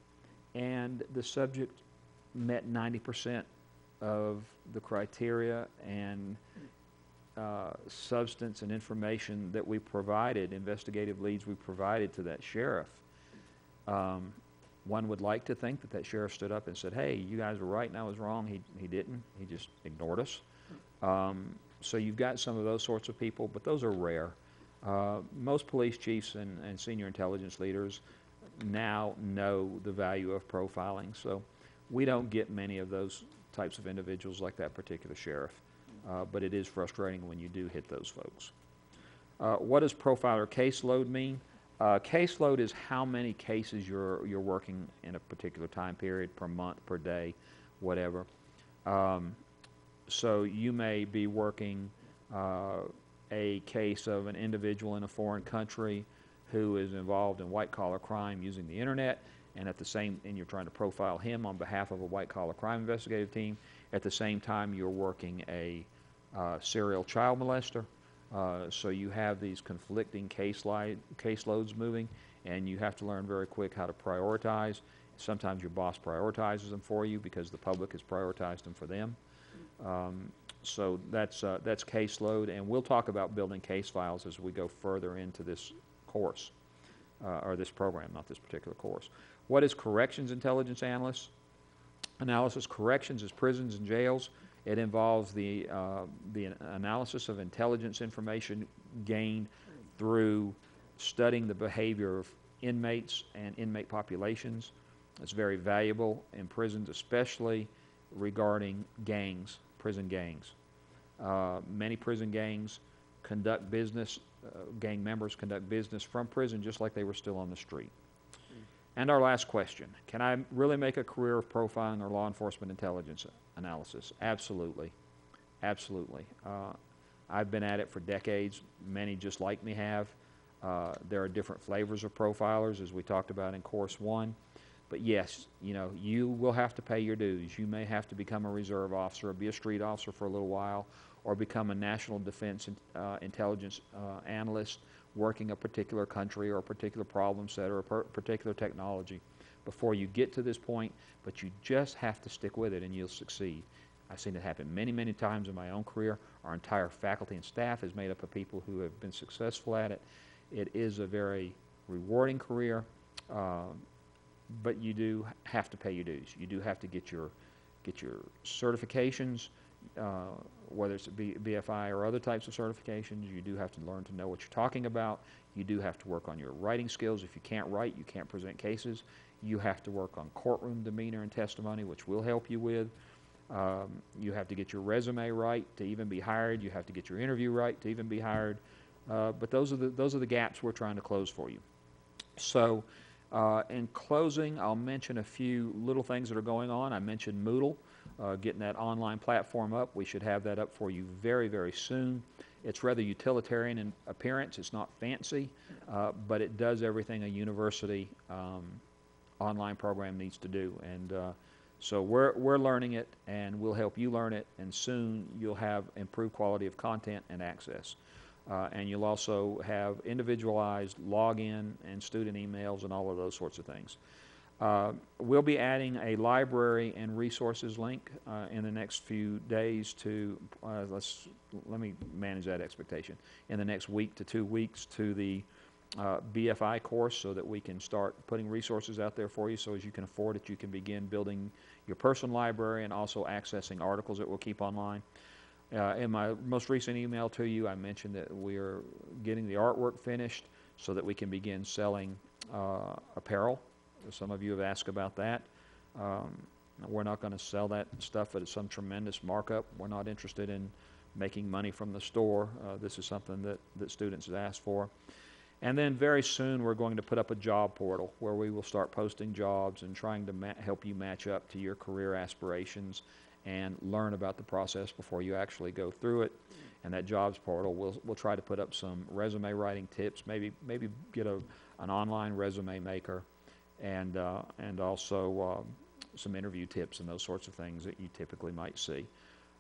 and the subject met 90% of the criteria and uh, substance and information that we provided, investigative leads we provided to that sheriff. Um, one would like to think that that sheriff stood up and said, "Hey, you guys were right and I was wrong." He he didn't. He just ignored us. Um, so you've got some of those sorts of people, but those are rare. Uh, most police chiefs and, and senior intelligence leaders now know the value of profiling, so we don't get many of those types of individuals like that particular sheriff. Uh, but it is frustrating when you do hit those folks. Uh, what does profiler caseload mean? Uh, caseload is how many cases you're, you're working in a particular time period, per month, per day, whatever. Um, so you may be working uh, a case of an individual in a foreign country who is involved in white collar crime using the internet, and at the same, and you're trying to profile him on behalf of a white collar crime investigative team. At the same time, you're working a uh, serial child molester. Uh, so you have these conflicting case li- caseloads moving, and you have to learn very quick how to prioritize. Sometimes your boss prioritizes them for you because the public has prioritized them for them. Um, so that's uh, that's caseload, and we'll talk about building case files as we go further into this course uh, or this program, not this particular course. What is corrections intelligence analyst? Analysis corrections is prisons and jails. It involves the, uh, the analysis of intelligence information gained through studying the behavior of inmates and inmate populations. It's very valuable in prisons, especially regarding gangs, prison gangs. Uh, many prison gangs conduct business, uh, gang members conduct business from prison just like they were still on the street. And our last question Can I really make a career of profiling or law enforcement intelligence analysis? Absolutely. Absolutely. Uh, I've been at it for decades. Many just like me have. Uh, there are different flavors of profilers, as we talked about in course one. But yes, you know, you will have to pay your dues. You may have to become a reserve officer or be a street officer for a little while or become a national defense uh, intelligence uh, analyst working a particular country or a particular problem set or a particular technology before you get to this point, but you just have to stick with it and you'll succeed. I've seen it happen many, many times in my own career. Our entire faculty and staff is made up of people who have been successful at it. It is a very rewarding career, um, but you do have to pay your dues. You do have to get your get your certifications, uh, whether it's BFI or other types of certifications. You do have to learn to know what you're talking about. You do have to work on your writing skills. If you can't write, you can't present cases. You have to work on courtroom demeanor and testimony, which we'll help you with. Um, you have to get your resume right to even be hired. You have to get your interview right to even be hired. Uh, but those are the those are the gaps we're trying to close for you. So, uh, in closing, I'll mention a few little things that are going on. I mentioned Moodle, uh, getting that online platform up. We should have that up for you very very soon. It's rather utilitarian in appearance. It's not fancy, uh, but it does everything a university um, online program needs to do. And uh, so we're, we're learning it, and we'll help you learn it, and soon you'll have improved quality of content and access. Uh, and you'll also have individualized login and student emails and all of those sorts of things. Uh, we'll be adding a library and resources link uh, in the next few days to, uh, let's, let me manage that expectation, in the next week to two weeks to the uh, BFI course so that we can start putting resources out there for you so as you can afford it, you can begin building your personal library and also accessing articles that we'll keep online. Uh, in my most recent email to you, I mentioned that we are getting the artwork finished so that we can begin selling uh, apparel. Some of you have asked about that. Um, we're not going to sell that stuff at some tremendous markup. We're not interested in making money from the store. Uh, this is something that, that students have asked for. And then very soon we're going to put up a job portal where we will start posting jobs and trying to ma- help you match up to your career aspirations and learn about the process before you actually go through it. And that jobs portal, we'll, we'll try to put up some resume writing tips, maybe, maybe get a, an online resume maker, and, uh, and also um, some interview tips and those sorts of things that you typically might see.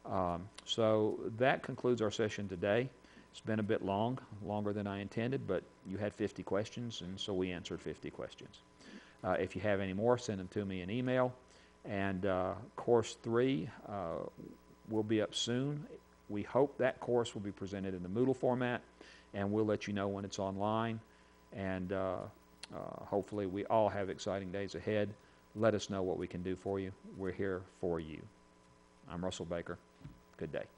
Um, so that concludes our session today. It's been a bit long, longer than I intended, but you had 50 questions, and so we answered 50 questions. Uh, if you have any more, send them to me in email. And uh, course three uh, will be up soon. We hope that course will be presented in the Moodle format, and we'll let you know when it's online. And uh, uh, hopefully, we all have exciting days ahead. Let us know what we can do for you. We're here for you. I'm Russell Baker. Good day.